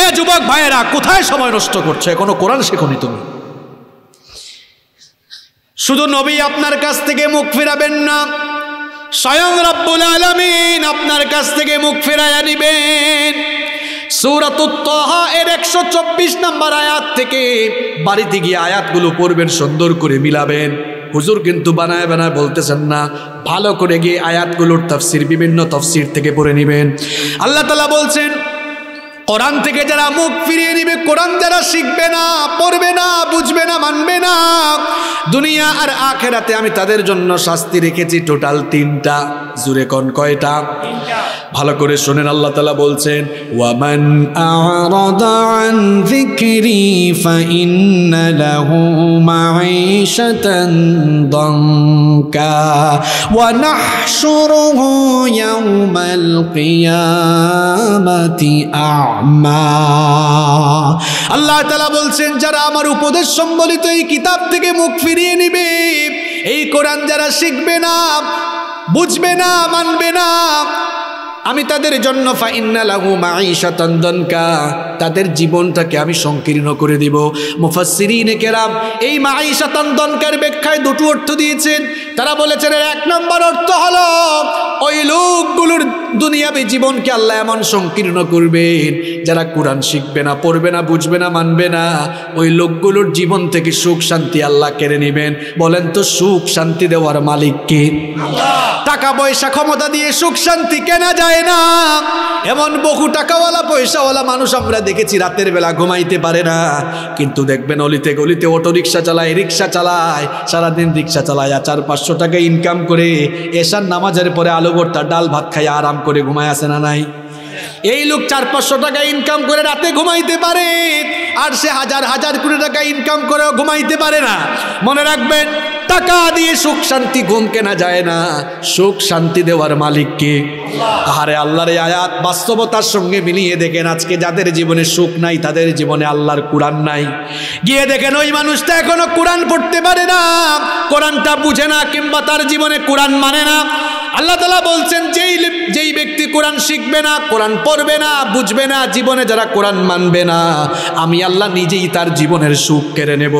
এ যুবক ভাইয়েরা, কোথায় সময় নষ্ট করছে? এখনও কোরআন শেখনি তুমি? শুধু নবী আপনার কাছ থেকে মুখ ফেরাবেন না, স্বয়ং রব্বুল আলমিন আপনার কাছ থেকে মুখ ফেরাইয়া নিবেন। এর একশো চব্বিশ নম্বর আয়াত থেকে বাড়িতে গিয়ে আয়াতগুলো সুন্দর করে মিলাবেন। হুজুর কিন্তু বানায় বানায় না, ভালো করে গিয়ে আয়াতগুলোর তফসির, বিভিন্ন তফসির থেকে নেবেন। আল্লাহ বলছেন কোরআন থেকে যারা মুখ ফিরিয়ে নিবে, কোরআন যারা শিখবে না, পড়বে না, বুঝবে না, মানবে না, দুনিয়া আর আখেরাতে আমি তাদের জন্য শাস্তি রেখেছি। টোটাল তিনটা। জুড়ে কন কয়টা? ভালো করে শোনেন, আল্লাহ তালা বলছেন, ওয়ামান আন ওয়া আ আল্লাহ তালা বলছেন, যারা আমার উপদেশ সম্বলিত এই কিতাব থেকে মুখ ফিরিয়ে নিবে, এই কোরআন যারা শিখবে না, বুঝবে না, মানবে না আমি তাদের জন্য তাদের জীবনটাকে আমি সংকীর্ণ করে দিব। মুফাসসিরিনে কেরাম এই মাঈশাতান দনকার ব্যাখ্যায় দুটো অর্থ দিয়েছেন। তারা বলেছেন এক নম্বর অর্থ হলো ওই লোকগুলোর দুনিয়াবি জীবনকে আল্লাহ এমন সংকীর্ণ করবেন যারা কোরআন শিখবে না পড়বে না বুঝবে না মানবে না। ওই লোকগুলোর জীবন থেকে সুখ শান্তি আল্লাহ কেড়ে নেবেন। বলেন তো সুখ শান্তি দেওয়ার মালিক কে? টাকা পয়সা ক্ষমতা দিয়ে সুখ শান্তি কেনা যায়? না। এমন বহু টাকাওয়ালা, পয়সাওয়ালা মানুষ আমরা দেখেছি রাতের বেলা ঘুমাইতে পারে না। কিন্তু দেখবেন অলিতে গলিতে অটো রিক্সা চালায় রিক্সা চালায়, সারাদিন রিক্সা চালায় আর চার পাঁচশো টাকা ইনকাম করে এসার নামাজের পরে আলু ভর্তা ডাল ভাত খাই আরাম করে ঘুমায় আসে না নাই? এই লোক চার পাঁচশো টাকা ইনকাম করে রাতে ঘুমাইতে পারে, আর সে হাজার হাজার কোটি টাকা ইনকাম করেও ঘুমাইতে পারে না। মনে রাখবেন, টাকা দিয়ে সুখ শান্তি ঘুম কেনা যায় না। সুখ শান্তি দেওয়ার মালিককে আরে আল্লাহর আয়াত বাস্তবতার সঙ্গে মিলিয়ে দেখেন, আজকে যাদের জীবনে সুখ নাই, তাদের জীবনে আল্লাহর কোরআন নাই। গিয়ে দেখেন, ওই মানুষটা এখনও কোরআন পড়তে পারে না। কোরআনটা বুঝে না, কিংবা তার জীবনে কোরআন মানে না। আল্লাহ তালা বলছেন, যেই যেই ব্যক্তি কোরআন শিখবে না, কোরআন পড়বে না, বুঝবে না, জীবনে যারা কোরআন মানবে না, আমি আল্লাহ নিজেই তার জীবনের সুখ কেড়ে নেব।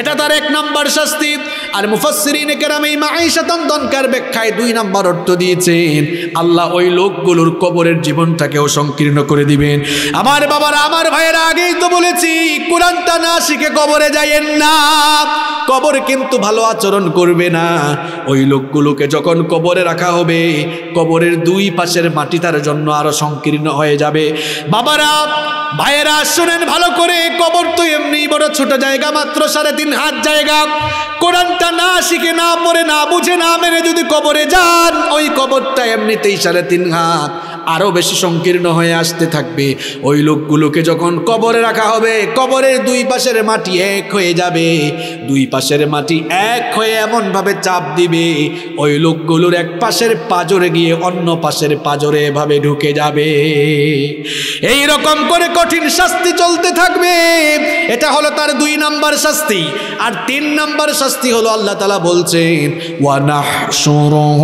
এটা তার এক নম্বর শাস্তি। আর মুফাসসিরিন কেরাম এই মাঈশাতান দনকার ব্যাখ্যায় দুই নম্বর অর্থ দিয়েছেন, আল্লাহ ওই লোকগুলোর কবরের জীবনটাকেও সংকীর্ণ করে দিবেন। আমার বাবারা, আমার ভাইয়েরা, আগেই তো বলেছি, কোরআনটা না শিখে কবরে যাইয়েন না। কবর কিন্তু ভালো আচরণ করবে না। ওই লোকগুলোকে যখন কবরে রাখা হবে, কবরের দুই পাশের মাটি তার জন্য আরও সংকীর্ণ হয়ে যাবে। বাবারা, ভাইয়েরা, শুনেন ভালো করে, কবর তো এমনি বড় ছোট জায়গা, মাত্র সাড়ে তিন হাত জায়গা। কোরআনটা না শিখে না পড়ে, না বুঝে, না মেনে যদি কবরে যান, ওই কবরটা এমনিতেই সাড়ে তিন হাত। আরও বেশি সংকীর্ণ হয়ে আসতে থাকবে। ওই লোকগুলোকে যখন কবরে রাখা হবে, কবরের দুই পাশের মাটি এক হয়ে যাবে। দুই পাশের মাটি এক হয়ে এমনভাবে চাপ দিবে, ওই লোকগুলোর এক পাশের পাজরে গিয়ে অন্য পাশের পাজরে এভাবে ঢুকে যাবে। এই রকম করে কঠিন শাস্তি চলতে থাকবে। এটা হলো তার দুই নাম্বার শাস্তি। আর তিন নাম্বার শাস্তি হলো আল্লাহ তালা বলছেন ওয়ানাহ সুরহ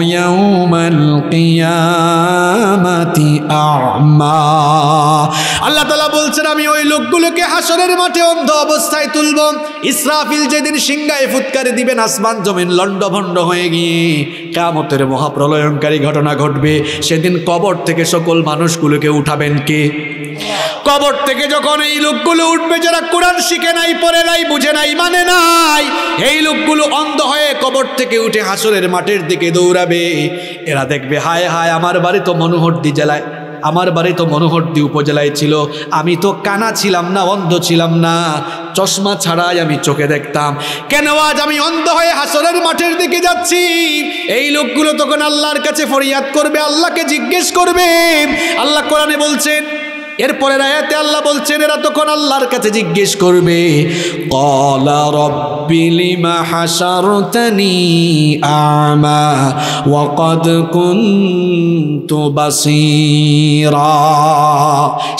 ইয়াউমাল কিয়ামা। কিয়ামাতি আমা। আল্লাহ তাআলা বলছেন, আমি ওই লোকগুলোকে হাসরের মাঠে অন্ধ অবস্থায় তুলব। ইসরাফিল যেদিন সিংহায় ফুৎকারে দিবেন, আসমান জমিন লণ্ডভণ্ড হয়ে গিয়ে কামতের মহাপ্রলয়ঙ্কারী ঘটনা ঘটবে। সেদিন কবর থেকে সকল মানুষগুলোকে উঠাবেন কে? কবর থেকে যখন এই লোকগুলো উঠবে, যারা কোরআন শিখে নাই, পড়ে নাই, বুঝে নাই মানে নাই, এই লোকগুলো অন্ধ হয়ে কবর থেকে উঠে হাসরের মাঠের দিকে দৌড়াবে। এরা দেখবে, হায় হায়, আমার বাড়ি তো মনোহরদি জেলায়, আমার বাড়ি তো মনোহরদি উপজেলায় ছিল। আমি তো কানা ছিলাম না, অন্ধ ছিলাম না, চশমা ছাড়াই আমি চোখে দেখতাম। কেন আজ আমি অন্ধ হয়ে হাসরের মাঠের দিকে যাচ্ছি? এই লোকগুলো তখন আল্লাহর কাছে ফরিয়াদ করবে, আল্লাহকে জিজ্ঞেস করবে। আল্লাহ কোরআনে বলছেন এরপরের রায়াতে আল্লাহ বলছেন, এরা তখন আল্লাহর কাছে জিজ্ঞেস করবে, কলা রব্বিলিমা হাসারতানি আমা ওয়াকাদ কুনতু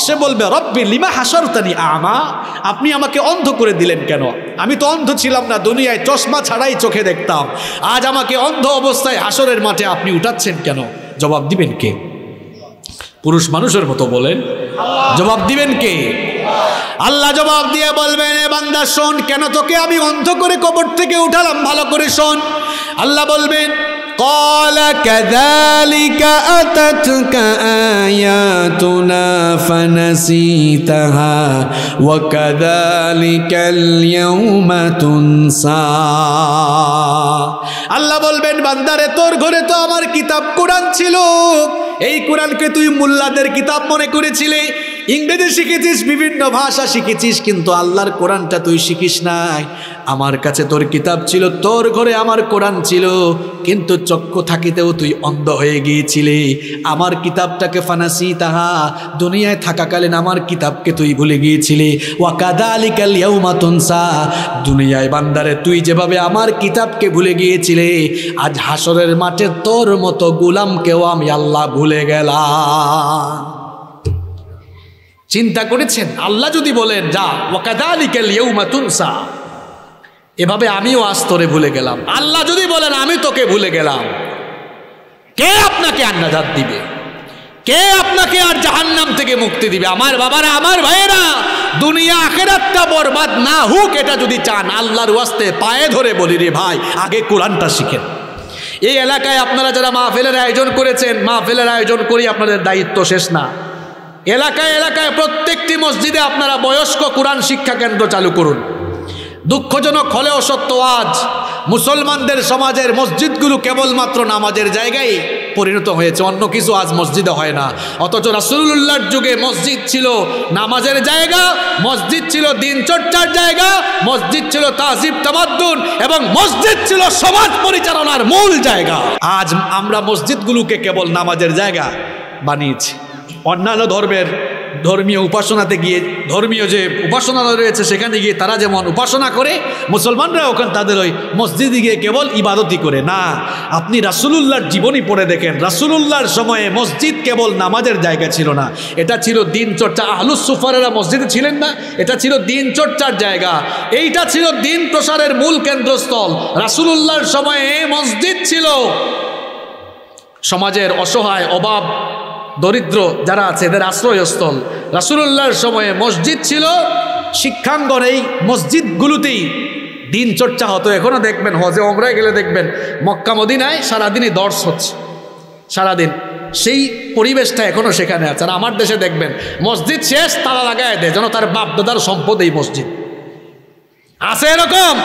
সে বলবে রব্বিলিমা হাসারতানি আমা, আপনি আমাকে অন্ধ করে দিলেন কেন? আমি তো অন্ধ ছিলাম না, দুনিয়ায় চশমা ছাড়াই চোখে দেখতাম। আজ আমাকে অন্ধ অবস্থায় হাসরের মাঠে আপনি উঠাচ্ছেন কেন? জবাব দিবেন কে? পুরুষ মানুষের মতো বলেন। জবাব দিবেন কে? আল্লাহ জবাব দিয়ে বলবেন, এ বান্দা, শোন, কেন তোকে আমি অন্ধ করে কবর থেকে উঠালাম? ভালো করে শোন। আল্লাহ বলবেন قال كذلك أتتك آياتنا فنسيتها وكذلك اليوم تنسى আল্লাহ বলবেন বান্দারে তোর ঘরে তো আমার কিতাব কোরআন ছিল এই কোরআনকে তুই মোল্লাদের কিতাব মনে করেছিলে ইংরেজি শিখেছিস বিভিন্ন ভাষা শিখেছিস কিন্তু আল্লাহর কোরআনটা তুই শিখিস নাই আমার কাছে তোর কিতাব ছিল, তোর ঘরে আমার কোরআন ছিল, কিন্তু চক্ষু থাকিতেও তুই অন্ধ হয়ে গিয়েছিলি। আমার কিতাবটাকে ফানাসি তাহা দুনিয়ায় থাকাকালীন আমার কিতাবকে তুই ভুলে গিয়েছিলি। ওয়াকাদা আলিকাল ইয়াউমা তুনসা, দুনিয়ায় বান্দারে তুই যেভাবে আমার কিতাবকে ভুলে গিয়েছিলে, আজ হাসরের মাঠে তোর মতো গুলামকেও আমি আল্লাহ ভুলে গেলাম। চিন্তা করেছেন? আল্লাহ যদি বলেন, যা ওয়াকাদা আলিকাল ইয়াউমা তুনসা। এভাবে আমিও আজ তোরে ভুলে গেলাম। আল্লাহ যদি বলেন, আমি তোকে ভুলে গেলাম। কে আপনাকে আর নাজাত দিবে? কে আপনাকে আর জাহান্নাম থেকে মুক্তি দিবে? আমার বাবারা, আমার ভাইয়েরা, দুনিয়া আখেরাতটা বরবাদ না হোক, এটা যদি চান, আল্লাহর ওয়াস্তে পায়ে ধরে বলি রে ভাই, আগে কোরআনটা শিখেন। এই এলাকায় আপনারা যারা মাহফিলের আয়োজন করেছেন, মাহফিলের আয়োজন করি আপনাদের দায়িত্ব শেষ না। এলাকায় এলাকায় প্রত্যেকটি মসজিদে আপনারা বয়স্ক কোরআন শিক্ষা কেন্দ্র চালু করুন। দুঃখজনক হলেও সত্য আজ, মুসলমানদের সমাজের মসজিদগুলো কেবলমাত্র নামাজের জায়গায় পরিণত হয়েছে, অন্য কিছু আজ মসজিদে হয় না। অথচ রাসুল্লাহর যুগে মসজিদ ছিল নামাজের জায়গা, মসজিদ ছিল দিন চর্চার জায়গা, মসজিদ ছিল তাজিব, তামাদ্দুন এবং মসজিদ ছিল সমাজ পরিচালনার মূল জায়গা। আজ আমরা মসজিদগুলোকে কেবল নামাজের জায়গা বানিয়েছি। অন্যান্য ধর্মের ধর্মীয় উপাসনাতে গিয়ে, ধর্মীয় যে উপাসনা রয়েছে, সেখানে গিয়ে তারা যেমন উপাসনা করে মুসলমানরা ওখানে তাদের ওই মসজিদে গিয়ে কেবল ইবাদতি করে। না, আপনি রাসুলুল্লাহর জীবনী পড়ে দেখেন। রাসুলুল্লাহর সময়ে মসজিদ কেবল নামাজের জায়গা ছিল না। এটা ছিল দিন চর্চা। আহলুস সুফারেরা মসজিদে ছিলেন না, এটা ছিল দিন চর্চার জায়গা। এইটা ছিল দিন প্রসারের মূল কেন্দ্রস্থল। রাসুলুল্লাহর সময়ে মসজিদ ছিল। সমাজের অসহায় অভাব দরিদ্র যারা আছে, এদের আশ্রয়স্থল। রাসুলুল্লাহর সময়ে মসজিদ ছিল, শিক্ষাঙ্গন এই মসজিদগুলোতেই দিন চর্চা হতো। এখনও দেখবেন, হজে অংরায় গেলে দেখবেন, মক্কা, মদিনায় সারাদিনই দর্শ হচ্ছে। সারাদিন। সেই পরিবেশটা এখনও সেখানে আছে। আর আমার দেশে দেখবেন, মসজিদ শেষ তারা লাগায় দেয়, যেন তার বাপ দাদার সম্পদ এই মসজিদ। আছে এরকম?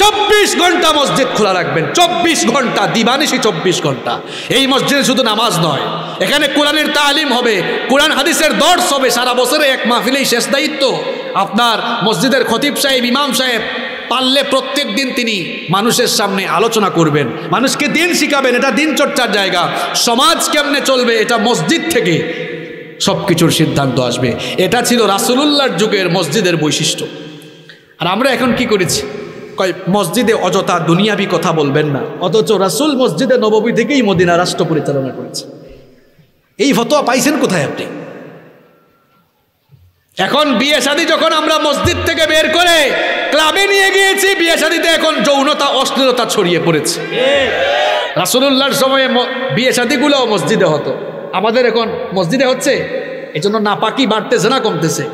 চব্বিশ ঘণ্টা মসজিদ খোলা রাখবেন। চব্বিশ ঘণ্টা দিবানিসি চব্বিশ ঘণ্টা। এই মসজিদে শুধু নামাজ নয়, এখানে কোরআনের তালিম হবে, কোরআন হাদিসের দর্শ হবে, সারা বছরে এক মাহফিলেই শেষ দায়িত্ব। আপনার মসজিদের খতিব সাহেব, ইমাম সাহেব, পারলে প্রত্যেক দিন তিনি মানুষের সামনে আলোচনা করবেন। মানুষকে দিন শিখাবেন, এটা দিন চর্চার জায়গা। সমাজ কেমনে চলবে, এটা মসজিদ থেকে সব কিছুর সিদ্ধান্ত আসবে। এটা ছিল রাসুলুল্লাহর যুগের মসজিদের বৈশিষ্ট্য। আর আমরা এখন কি করেছি? কয়, মসজিদে অযথা দুনিয়াবি কথা বলবেন না। অথচ রাসুল মসজিদে নবমী থেকেই মদিনা রাষ্ট্র পরিচালনা করেছে। এই ফতোয়া পাইছেন কোথায় আপনি? এখন বিয়ে শাদী যখন আমরা মসজিদ থেকে বের করে ক্লাবে নিয়ে গিয়েছি, বিয়ে শাদিতে এখন যৌনতা, অশ্লীলতা ছড়িয়ে পড়েছে। রাসুলুল্লাহর সময়ে বিয়ে শাদীগুলোও মসজিদে হতো। আমাদের এখন মসজিদে হচ্ছে এই জন্য নাপাকি বাড়তেছে না, কমতেছে।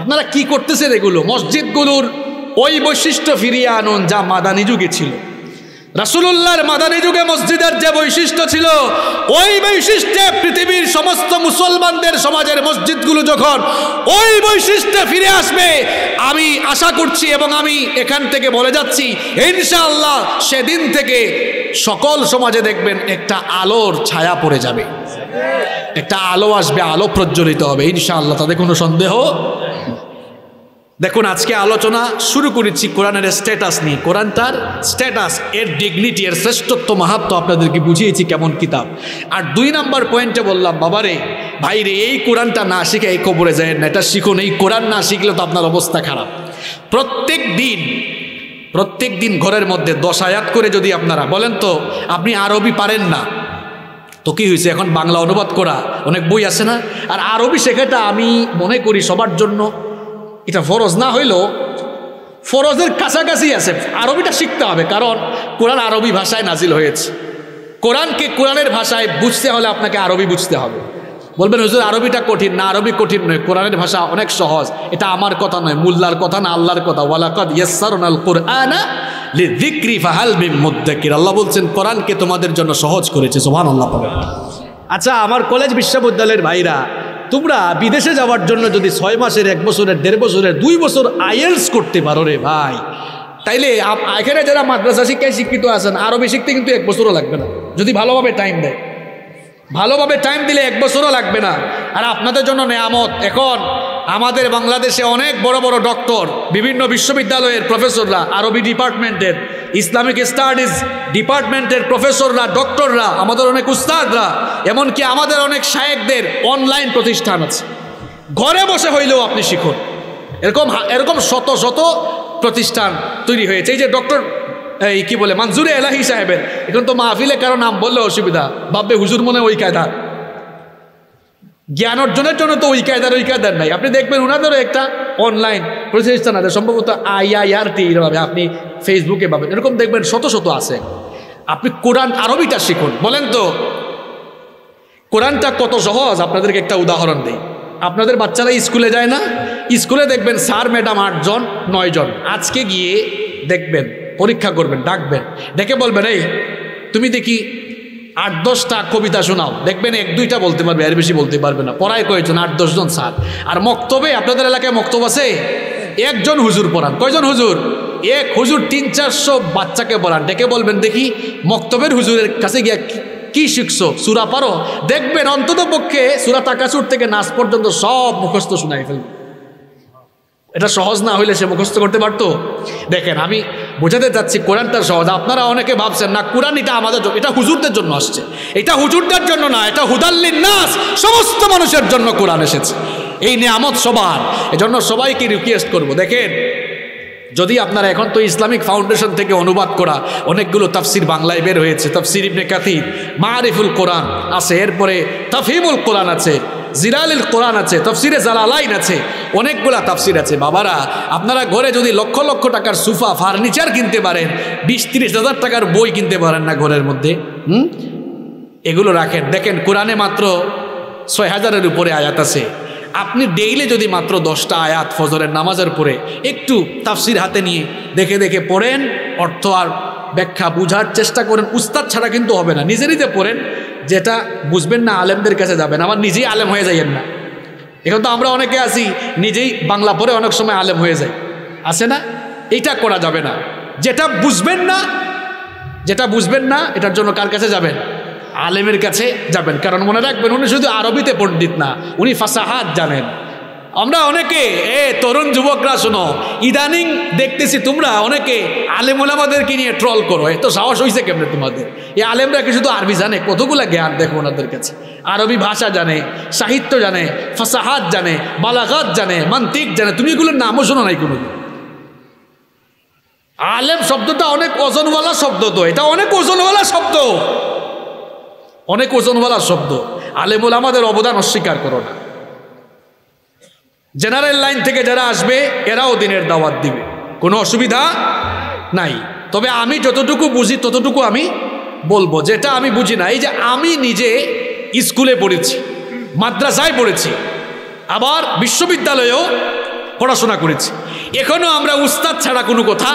আপনারা কি করতেছেন এগুলো? মসজিদগুলোর ওই বৈশিষ্ট্য ফিরিয়ে আনুন যা মাদানি যুগে ছিল। রাসুলুল্লাহর মাদানী যুগে মসজিদের যে বৈশিষ্ট্য ছিল, ওই বৈশিষ্ট্যে পৃথিবীর সমস্ত মুসলমানদের সমাজের মসজিদগুলো যখন ওই বৈশিষ্ট্যে ফিরে আসবে, আমি আশা করছি এবং আমি এখান থেকে বলে যাচ্ছি, ইনশাআল্লাহ সেদিন থেকে সকল সমাজে দেখবেন একটা আলোর ছায়া পড়ে যাবে। একটা আলো আসবে, আলো প্রজ্বলিত হবে, ইনশাআল্লাহ তাদের কোনো সন্দেহ দেখুন, আজকে আলোচনা শুরু করেছি কোরআনের স্ট্যাটাস নিয়ে। কোরআনটার স্ট্যাটাস এর ডিগনিটি এর শ্রেষ্ঠত্ব মাহাত্ম আপনাদেরকে বুঝিয়েছি কেমন কিতাব। আর দুই নাম্বার পয়েন্টে বললাম, বাবারে, ভাইরে, এই কোরআনটা না শিখে এই কবরে যায় না, এটা শিখুন এই কোরআন না শিখলে তো আপনার অবস্থা খারাপ। প্রত্যেক দিন প্রত্যেক দিন ঘরের মধ্যে দশ আয়াত করে যদি আপনারা, বলেন তো, আপনি আরবি পারেন না, তো কী হয়েছে? এখন বাংলা অনুবাদ করা অনেক বই আছে না? আর আরবি শেখাটা আমি মনে করি সবার জন্য এটা ফরজ না হইলেও ফরজের কাছাকাছি আছে। আরবিটা শিখতে হবে, কারণ কোরআন আরবি ভাষায় নাজিল হয়েছে। কোরআনকে কোরআনের ভাষায় বুঝতে হলে আপনাকে আরবি বুঝতে হবে। বলবেন, হুজুর, আরবিটা কঠিন। না, আরবি কঠিন নয়। কোরআনের ভাষা অনেক সহজ। এটা আমার কথা নয়, মুল্লার কথা না, আল্লাহর কথা। ওয়ালাকাদ ইয়াসসারুনাল কুরআনা লিযিকরি ফাহাল মিন মুদ্দাকির। আল্লাহ বলছেন, কোরআনকে তোমাদের জন্য সহজ করেছে। সুবহানাল্লাহ পড়েন আচ্ছা আমার কলেজ বিশ্ববিদ্যালয়ের ভাইরা তোমরা বিদেশে যাওয়ার জন্য যদি ছয় মাসের, এক বছরের, দেড় বছরের, দুই বছর আইএলস করতে পারো রে ভাই। তাইলে এখানে যারা মাদ্রাসা শিক্ষায় শিক্ষিত আছেন আরবি শিখতে কিন্তু এক বছরও লাগবে না। যদি ভালোভাবে টাইম দেয়। ভালোভাবে টাইম দিলে এক বছরও লাগবে না। আর আপনাদের জন্য নেয়ামত, এখন আমাদের বাংলাদেশে অনেক বড় বড় ডক্টর, বিভিন্ন বিশ্ববিদ্যালয়ের প্রফেসররা আরবি ডিপার্টমেন্টের, ইসলামিক স্টাডিজ ডিপার্টমেন্টের প্রফেসররা, ডক্টররা, আমাদের অনেক উস্তাদরা, এমনকি আমাদের অনেক শায়েকদের অনলাইন প্রতিষ্ঠান আছে। ঘরে বসে হইলেও আপনি শিখুন। এরকম এরকম শত শত প্রতিষ্ঠান তৈরি হয়েছে। এই যে ডক্টর, এই কি বলে, মানজুরে এলাহি সাহেবের, এখন তো মাহফিলে কারও নাম বললে অসুবিধা। ভাববে হুজুর মনে ওই কায়দা জ্ঞান অর্জনের জন্য তো ওই কায়দার ওই কায়দার নাই। আপনি দেখবেন ওনাদেরও একটা অনলাইন প্রতিষ্ঠান আছে, সম্ভবত আইআইআরটি এরভাবে আপনি ফেসবুকে পাবেন। এরকম দেখবেন শত শত আছে। আপনি কোরআন আরবিটা শিখুন। বলেন তো, কোরআনটা কত সহজ? আপনাদেরকে একটা উদাহরণ দিই। আপনাদের বাচ্চারা স্কুলে যায় না? স্কুলে দেখবেন স্যার, ম্যাডাম আটজন, নয়জন। আজকে গিয়ে দেখবেন, পরীক্ষা করবেন, ডাকবেন। ডেকে বলবেন, এই, তুমি দেখি আট দশটা কবিতা শোনাও। দেখবেন এক, দুইটা বলতে পারবে আর বেশি বলতে পারবে না। পড়ায় কয়েকজন, আট, দশজন স্যার। আর মক্তবে, আপনাদের এলাকায় মক্তব আছে? একজন হুজুর পড়ান। কয়জন হুজুর? এক হুজুর তিন, চারশো বাচ্চাকে পড়ান। ডেকে বলবেন, দেখি, মক্তবের হুজুরের কাছে গিয়া কি শিখছো? সুরা পারো? দেখবেন অন্তত পক্ষে সুরা তাকাসুর থেকে নাচ পর্যন্ত সব মুখস্থ শোনাই ফেলবে। এটা সহজ না হইলে সে মুখস্থ করতে পারতো? দেখেন, আমি বোঝাতে চাচ্ছি, কোরআনটা সহজ। আপনারা অনেকে ভাবছেন, না, কোরআন এটা আমাদের এটা হুজুরদের জন্য আসছে। এটা হুজুরদের জন্য না, এটা হুদাল্লিন নাস, সমস্ত মানুষের জন্য কোরআন এসেছে। এই নিয়ামত সবার। এজন্য সবাইকে রিকোয়েস্ট করব। দেখেন, যদি আপনারা এখন তো ইসলামিক ফাউন্ডেশন থেকে অনুবাদ করা অনেকগুলো তাফসির বাংলায় বের হয়েছে, তাফসির ইবনে কাথির মারিফুল কোরআন আছে, এরপরে তাফিমুল কোরআন আছে জিরালিল কোরআন আছে, তফসিরে জালালাইন আছে, অনেকগুলা তাফসির আছে। বাবারা, আপনারা ঘরে যদি লক্ষ লক্ষ টাকার সুফা, ফার্নিচার কিনতে পারেন, বিশ তিরিশ হাজার টাকার বই কিনতে পারেন না ঘরের মধ্যে, হুম? এগুলো রাখেন। দেখেন, কোরআনে মাত্র ছয় হাজারের উপরে আয়াত আছে। আপনি ডেইলি যদি মাত্র দশটা আয়াত ফজরের নামাজের পরে একটু তাফসির হাতে নিয়ে দেখে দেখে পড়েন, অর্থ আর ব্যাখ্যা বুঝার চেষ্টা করেন, উস্তাদ ছাড়া কিন্তু হবে না। নিজে নিজে পড়েন যেটা বুঝবেন না আলেমদের কাছে যাবেন। আমার নিজেই আলেম হয়ে যাইয়েন না। এখন তো আমরা অনেকে আছি, নিজেই বাংলা পরে অনেক সময় আলেম হয়ে যায় আছে না? এইটা করা যাবে না। যেটা বুঝবেন না, যেটা বুঝবেন না, এটার জন্য কার কাছে যাবেন? আলেমের কাছে যাবেন। কারণ মনে রাখবেন, উনি শুধু আরবিতে পণ্ডিত না, উনি ফাসাহাত জানেন। আমরা অনেকে, এ তরুণ যুবকরা শোনো, ইদানিং দেখতেছি তোমরা অনেকে আলেম ওলামাদেরকে নিয়ে ট্রল করো। এত সাহস হয়েছে কেমনে তোমাদের? এই আলেমরা কি শুধু আরবি জানে? কতগুলো জ্ঞান দেখো ওনাদের কাছে? আরবি ভাষা জানে, সাহিত্য জানে, ফাসাহাত জানে বালাঘাত জানে, মান্তিক জানে। তুমি এগুলোর নামও শোনো নাই কোনো আলেম শব্দটা অনেক ওজনওয়ালা শব্দ তো। এটা অনেক ওজনওয়ালা শব্দ। অনেক ওজনওয়ালা শব্দ। আলেমুল আমাদের অবদান অস্বীকার করো না। জেনারেল লাইন থেকে যারা আসবে, এরাও দিনের দাওয়াত দিবে। কোনো অসুবিধা নাই। তবে আমি যতটুকু বুঝি, ততটুকু আমি বলব। যেটা আমি বুঝি না, এই যে আমি নিজে স্কুলে পড়েছি, মাদ্রাসায় পড়েছি, আবার বিশ্ববিদ্যালয়েও পড়াশোনা করেছি। এখনও আমরা উস্তাদ ছাড়া কোনো কথা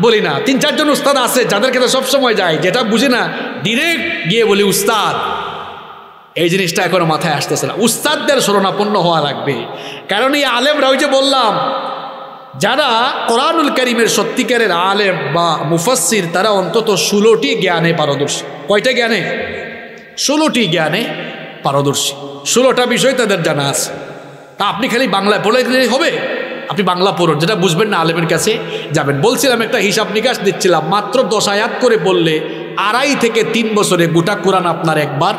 বলি না। তিন চারজন উস্তাদ আছে যাদের কাছে সবসময় যায়। যেটা বুঝি না ডিরেক্ট গিয়ে বলি, উস্তাদ এই জিনিসটা এখনও মাথায় আসতেছে না। উস্তাদদের শরণাপন্ন হওয়া লাগবে। কারণ এই আলেমরা ওই যে বললাম, যারা কোরআনুল করিমের সত্যিকারের আলেম বা মুফাসির তারা অন্তত ষোলোটি জ্ঞানে পারদর্শী। কয়টা জ্ঞানে? ষোলোটি জ্ঞানে পারদর্শী। ষোলোটা বিষয় তাদের জানা আছে। তা আপনি খালি বাংলায় পড়লে গেলে হবে। আপনি বাংলা পড়ুন, যেটা বুঝবেন না আলেমের কাছে যাবেন। বলছিলাম একটা হিসাব নিকাশ দিচ্ছিলাম, মাত্র দশ আয়াত করে বললে আড়াই থেকে তিন বছরে গোটা কোরআন আপনার একবার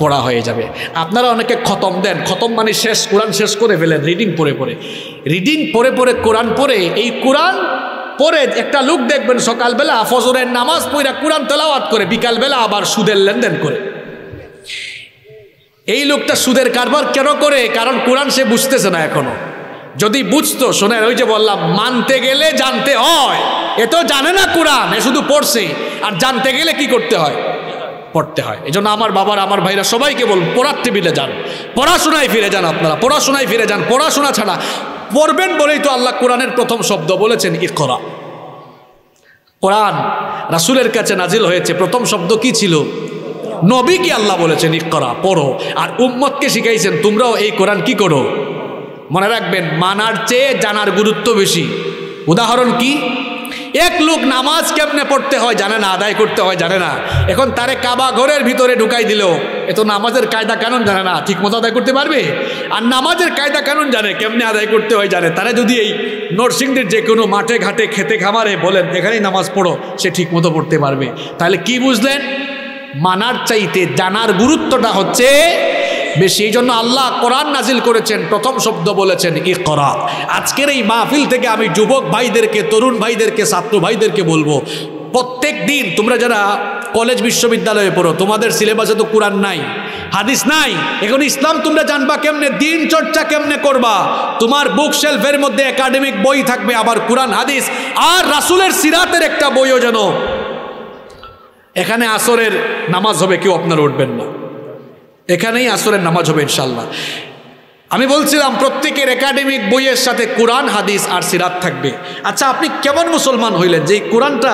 পড়া হয়ে যাবে। আপনারা অনেকে খতম দেন। খতম মানে শেষ, কোরআন শেষ করে ফেলেন রিডিং পড়ে পড়ে। রিডিং পড়ে পড়ে, কোরআন পড়ে, এই কোরআন পরে একটা লোক দেখবেন সকালবেলা ফজরের নামাজ পড়া কোরআন তেলাওয়াত করে, বিকালবেলা আবার সুদের লেনদেন করে। এই লোকটা সুদের কারবার কেন করে? কারণ কোরআন সে বুঝতেছে না এখনও। যদি বুঝতো, শোনেন, ওই যে বললাম, মানতে গেলে জানতে হয়। এ তো জানে না কোরআন, এ শুধু পড়ছে। আর জানতে গেলে কি করতে হয়? পড়তে হয়। এই আমার বাবার, আমার ভাইরা সবাইকে বল, পড়ার টেবিলে যান। পড়াশোনায় ফিরে যান আপনারা, পড়াশোনায় ফিরে যান। পড়াশোনা ছাড়া পড়বেন বলেই তো আল্লাহ কোরআনের প্রথম শব্দ বলেছেন, ইকরা। কোরআন রাসুলের কাছে নাজিল হয়েছে, প্রথম শব্দ কি ছিল? নবী কি আল্লাহ বলেছেন, ইকরা, পড়ো। আর উম্মতকে শিখাইছেন, তোমরাও এই কোরআন কি করো? মনে রাখবেন, মানার চেয়ে জানার গুরুত্ব বেশি। উদাহরণ কি? এক লোক নামাজ কেমনে পড়তে হয় জানে না, আদায় করতে হয় জানে না। এখন তারে কাবা ঘরের ভিতরে ঢুকাই দিল। এ তো নামাজের কায়দা কানুন জানে না ঠিক মতো আদায় করতে পারবে? আর নামাজের কায়দা কানুন জানে, কেমনে আদায় করতে হয় জানে? তারা যদি এই নরসিংদের যে কোনো মাঠে ঘাটে খেতে খামারে বলেন, এখানেই নামাজ পড়ো, সে ঠিক মতো পড়তে পারবে। তাহলে কি বুঝলেন? মানার চাইতে জানার গুরুত্বটা হচ্ছে বেশি, এই জন্য আল্লাহ কোরআন নাজিল করেছেন, প্রথম শব্দ বলেছেন ই করা আজকের এই মাহফিল থেকে আমি যুবক ভাইদেরকে, তরুণ ভাইদেরকে, ছাত্র ভাইদেরকে বলব, প্রত্যেক দিন তোমরা যারা কলেজ বিশ্ববিদ্যালয়ে পড়ো, তোমাদের সিলেবাসে তো কোরআন নাই, হাদিস নাই, এখন ইসলাম তোমরা জানবা কেমনে, দিন চর্চা কেমনে করবা, তোমার বুক শেলফের মধ্যে একাডেমিক বই থাকবে, আবার কোরআন, হাদিস, আর রাসুলের সিরাতের একটা বইও যেন, এখানে আসরের নামাজ হবে, কেউ আপনারা উঠবেন না। এখানেই আসরের নামাজ হবে ইনশাল্লাহ আমি বলছিলাম, প্রত্যেকের একাডেমিক বইয়ের সাথে কোরআন, হাদিস আর সিরাত থাকবে। আচ্ছা আপনি কেমন মুসলমান হইলেন? যে কোরআনটা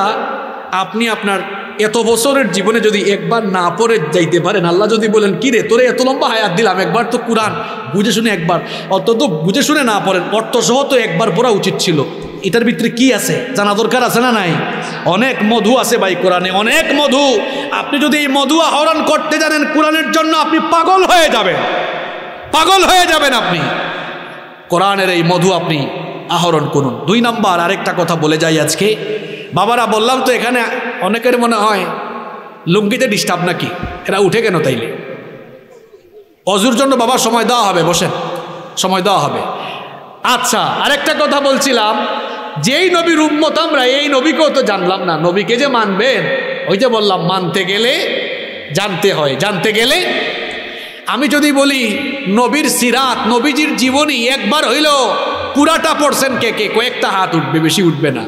আপনি আপনার এত বছরের জীবনে যদি একবার না পড়ে যাইতে পারেন, আল্লাহ যদি বলেন কিরে তোরে এত লম্বা হায়াত দিলাম, একবার তো কোরআন, বুঝে শুনে একবার। অত তো বুঝে শুনে না পড়েন, অর্থসহ তো একবার পড়া উচিত ছিল। এটার ভিতরে কি আছে? জানা দরকার আছে না নাই? অনেক মধু আছে ভাই কোরআনে, অনেক মধু। আপনি যদি এই মধু আহরণ করতে জানেন, কোরআনের জন্য আপনি পাগল হয়ে যাবেন। পাগল হয়ে যাবেন আপনি। কোরআনের এই মধু আপনি আহরণ করুন। দুই নাম্বার, আরেকটা কথা বলে যাই আজকে। বাবারা, বললাম তো এখানে অনেকের মনে হয় লুঙ্গিতে ডিস্টার্ব নাকি? এরা উঠে কেন তাইলে? অজুর জন্য বাবার সময় দেওয়া হবে, বসেন। সময় দেওয়া হবে। আচ্ছা আরেকটা কথা বলছিলাম। যেই নবীর উম্মত আমরা, এই নবীকেও তো জানলাম না। নবীকে যে মানবেন, ওই যে বললাম, মানতে গেলে জানতে হয়। জানতে গেলে আমি যদি বলি, নবীর সিরাত, নবীজির জীবনী একবার হইল পুরাটা পড়ছেন কে কে, কয়েকটা হাত উঠবে, বেশি উঠবে না।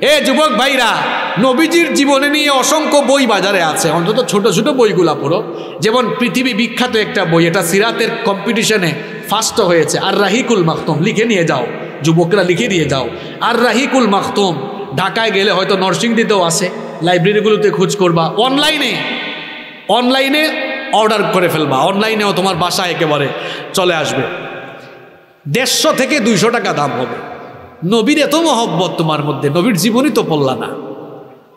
এ যুবক ভাইরা, নবীজির জীবনে নিয়ে অসংখ্য বই বাজারে আছে। অন্তত ছোট ছোট বইগুলা পড়ো। যেমন পৃথিবী বিখ্যাত একটা বই, এটা সিরাতের কম্পিটিশনে ফার্স্ট হয়েছে। আর রাহিকুল মাখতুম, লিখে নিয়ে যাও। যুবকরা লিখে দিয়ে যাও। আর রাহিকুল মাখতুম, ঢাকায় গেলে হয়তো নরসিংদীতেও আছে লাইব্রেরিগুলোতে খোঁজ করবা। অনলাইনে অনলাইনে অর্ডার করে ফেলবা। অনলাইনেও তোমার বাসায় একেবারে চলে আসবে। দেড়শো থেকে দুইশো টাকা দাম হবে। নবীর এত মহব্বত তোমার মধ্যে, নবীর জীবনী তো পড়লা না।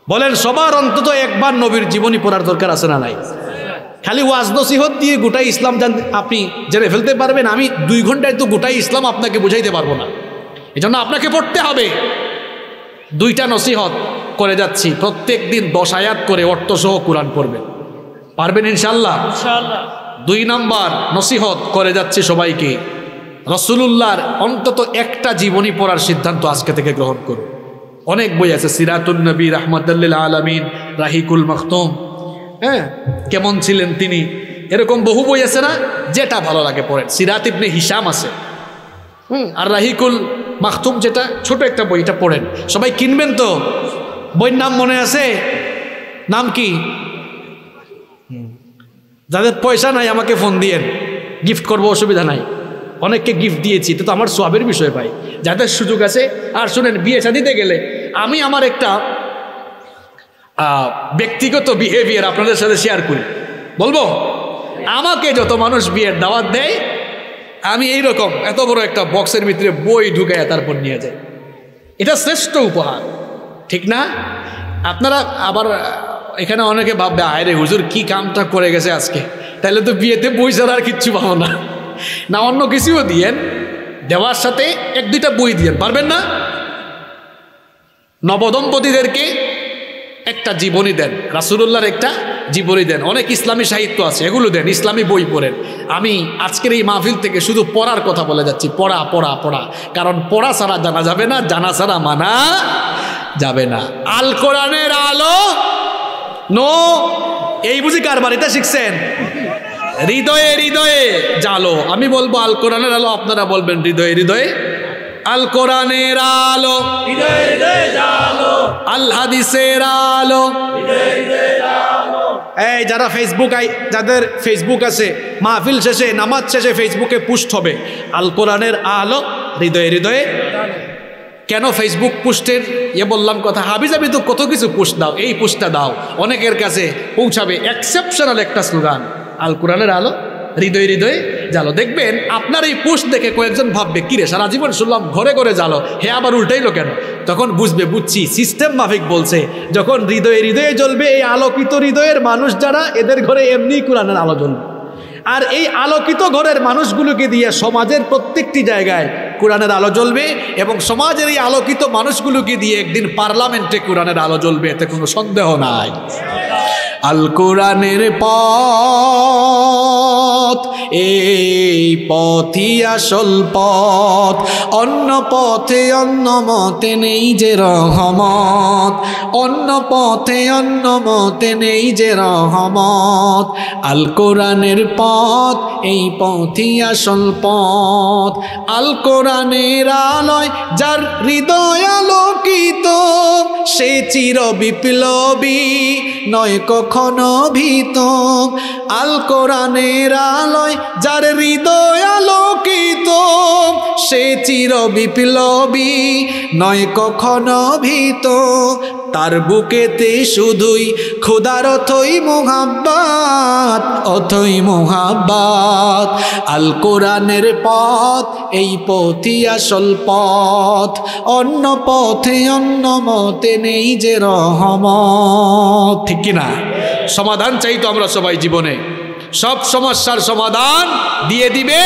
বলেন, সবার অন্তত একবার নবীর জীবনী পড়ার দরকার আছে না নাই? খালি ওয়াজ নসিহত দিয়ে গোটাই ইসলাম জানতে আপনি জেনে ফেলতে পারবেন, আমি দুই ঘন্টায় তো গোটাই ইসলাম আপনাকে বুঝাইতে পারব না। এজন্য আপনাকে পড়তে হবে। দুইটা নসিহত করে যাচ্ছি। প্রত্যেক দিন দশ আয়াত করে অর্থসহ কোরআন পড়বেন। পারবেন ইনশাল্লাহ দুই নাম্বার নসিহত করে যাচ্ছি সবাইকে। রসুলুল্লাহর অন্তত একটা জীবনী পড়ার সিদ্ধান্ত আজকে থেকে গ্রহণ করুন। অনেক বই আছে সিরাতুল নবী রহমতুল্লিল আলমিন রাহিকুল মখতুম। হ্যাঁ কেমন ছিলেন তিনি? এরকম বহু বই আছে না? যেটা ভালো লাগে পড়েন। সিরাত ইবনে হিসাম আছে। আর রাহিকুল মাখতুম যেটা, ছোট একটা বই, এটা পড়েন। সবাই কিনবেন তো? বইয়ের নাম মনে আছে? নাম কি? যাদের পয়সা নাই, আমাকে ফোন দিয়েন। গিফট করব, অসুবিধা নাই। অনেককে গিফট দিয়েছি তো আমার সোয়াবের বিষয় ভাই। যাদের সুযোগ আছে, আর শুনেন, বিয়ে দিতে গেলে আমি আমার একটা ব্যক্তিগত বিহেভিয়ার আপনাদের সাথে শেয়ার করি। বলব? আমাকে যত মানুষ বিয়ের দাওয়াত দেয় আমি এই রকম এত বড় একটা বক্সের ভিতরে বই ঢুকায় তারপর নিয়ে যাই। এটা শ্রেষ্ঠ উপহার, ঠিক না? আপনারা আবার এখানে অনেকে ভাববে আয় রে হুজুর, কি কামটা করে গেছে আজকে? তাহলে তো বিয়েতে বই ছাড়া আর কিচ্ছু পাবো না। না, অন্য কিছুও দিয়েন, দেওয়ার সাথে এক দুইটা বই দিয়েন, পারবেন না? নবদম্পতিদেরকে একটা জীবনী দেন, রাসুলুল্লাহর একটা জীবনী দেন। অনেক ইসলামী সাহিত্য আছে এগুলো দেন ইসলামী বই পড়েন। আমি আজকের এই মাহফিল থেকে শুধু পড়ার কথা বলে যাচ্ছি। পড়া পড়া পড়া। কারণ পড়া ছাড়া জানা যাবে না জানা ছাড়া মানা যাবে না। আল কোরআনের আলো নো এই বুঝি কারবার এটা শিখছেন? হৃদয়ে হৃদয়ে জালো। আমি বলব আল কোরআনের আলো আপনারা বলবেন হৃদয়ে হৃদয়ে। আল কোরআনের আলো আল হাদিসের আলো। এই, যারা ফেসবুক আই, যাদের ফেসবুক আছে, মাহফিল শেষে, নামাজ শেষে ফেসবুকে পুষ্ট হবে। আল কোরআনের আলো হৃদয়ে হৃদয়ে। কেন ফেসবুক পোস্টের ইয়ে বললাম কথা হাবি যাবি তো কত কিছু পোস্ট দাও, এই পোস্টটা দাও। অনেকের কাছে পৌঁছাবে এক্সেপশনাল একটা স্লোগান আল কোরআনের আলো হৃদয় হৃদয়ে জালো দেখবেন আপনার এই পোস্ট দেখে কয়েকজন ভাববে, কিরে, সারা জীবন শুনলাম ঘরে ঘরে জালো হে আবার উল্টাইলো কেন? তখন বুঝবে, বুঝছি সিস্টেম মাফিক বলছে। যখন হৃদয়ে হৃদয়ে জ্বলবে, এই আলোকিত হৃদয়ের মানুষ যারা, এদের ঘরে এমনি কোরআনের আলো জ্বলবে। আর এই আলোকিত ঘরের মানুষগুলোকে দিয়ে সমাজের প্রত্যেকটি জায়গায় কোরআনের আলো জ্বলবে এবং সমাজের এই আলোকিত মানুষগুলোকে দিয়ে একদিন পার্লামেন্টে কোরআনের আলো জ্বলবে, এতে কোনো সন্দেহ নাই। আল কোরআনের পথ, এই পথই আসল পথ। অন্য পথে অন্য মতে নেই যে রহমত। অন্য পথে অন্য মতে নেই যে রহমত। আল কোরআনের পথ, এই পথই আসল পথ। আল কোরআনের আলয় যার হৃদয় আলোকিত, সে চির বিপ্লবী, নয় কখনো ভীত। আল কোরআনের আলয়, যার হৃদয় আলোকিত, সে চির বিপ্লবী, নয় কখনো ভীত। তার বুকেতে শুধুই খুদার অথই মোহাব্বাত অথই মোহাব্বাত। আল কোরআনের পথ, এই পথই আসল পথ। অন্য পথে, অন্য মতে নেই যে রহমত। ঠিক কিনা? সমাধান চাই তো আমরা সবাই জীবনে। সব সমস্যার সমাধান দিয়ে দিবে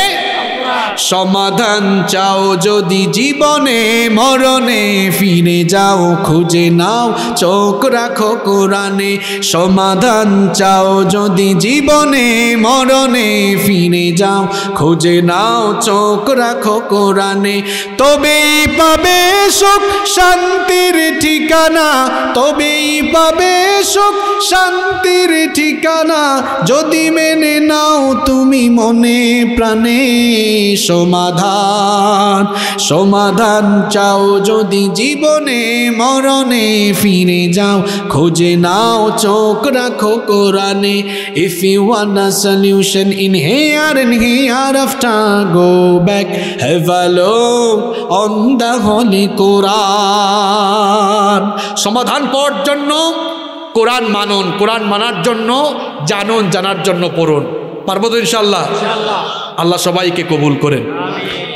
সমাধান চাও যদি জীবনে, মরণে ফিরে যাও, খুঁজে নাও, চোখ রাখো কোরআনে। সমাধান চাও যদি জীবনে, মরণে ফিরে যাও, খুঁজে নাও, চোখ রাখো কোরআনে। তবেই পাবে সুখ, শান্তির ঠিকানা। তবেই পাবে সুখ, শান্তির ঠিকানা। যদি মেনে নাও তুমি মনে প্রাণে। সমাধান। সমাধান চাও যদি জীবনে, মরণে ফিরে যাও। খোঁজে নাও, চোখ রাখো কোরআনে। If you want solution in here and hereafter go back have a on the holy Quran সমাধান পাওয়ার জন্য, কোরআন মানুন, কোরআন মানার জন্য, জানুন, জানার জন্য পড়ুন। পারব তো ইনশাল্লাহ আল্লাহ সবাইকে কবুল করেন।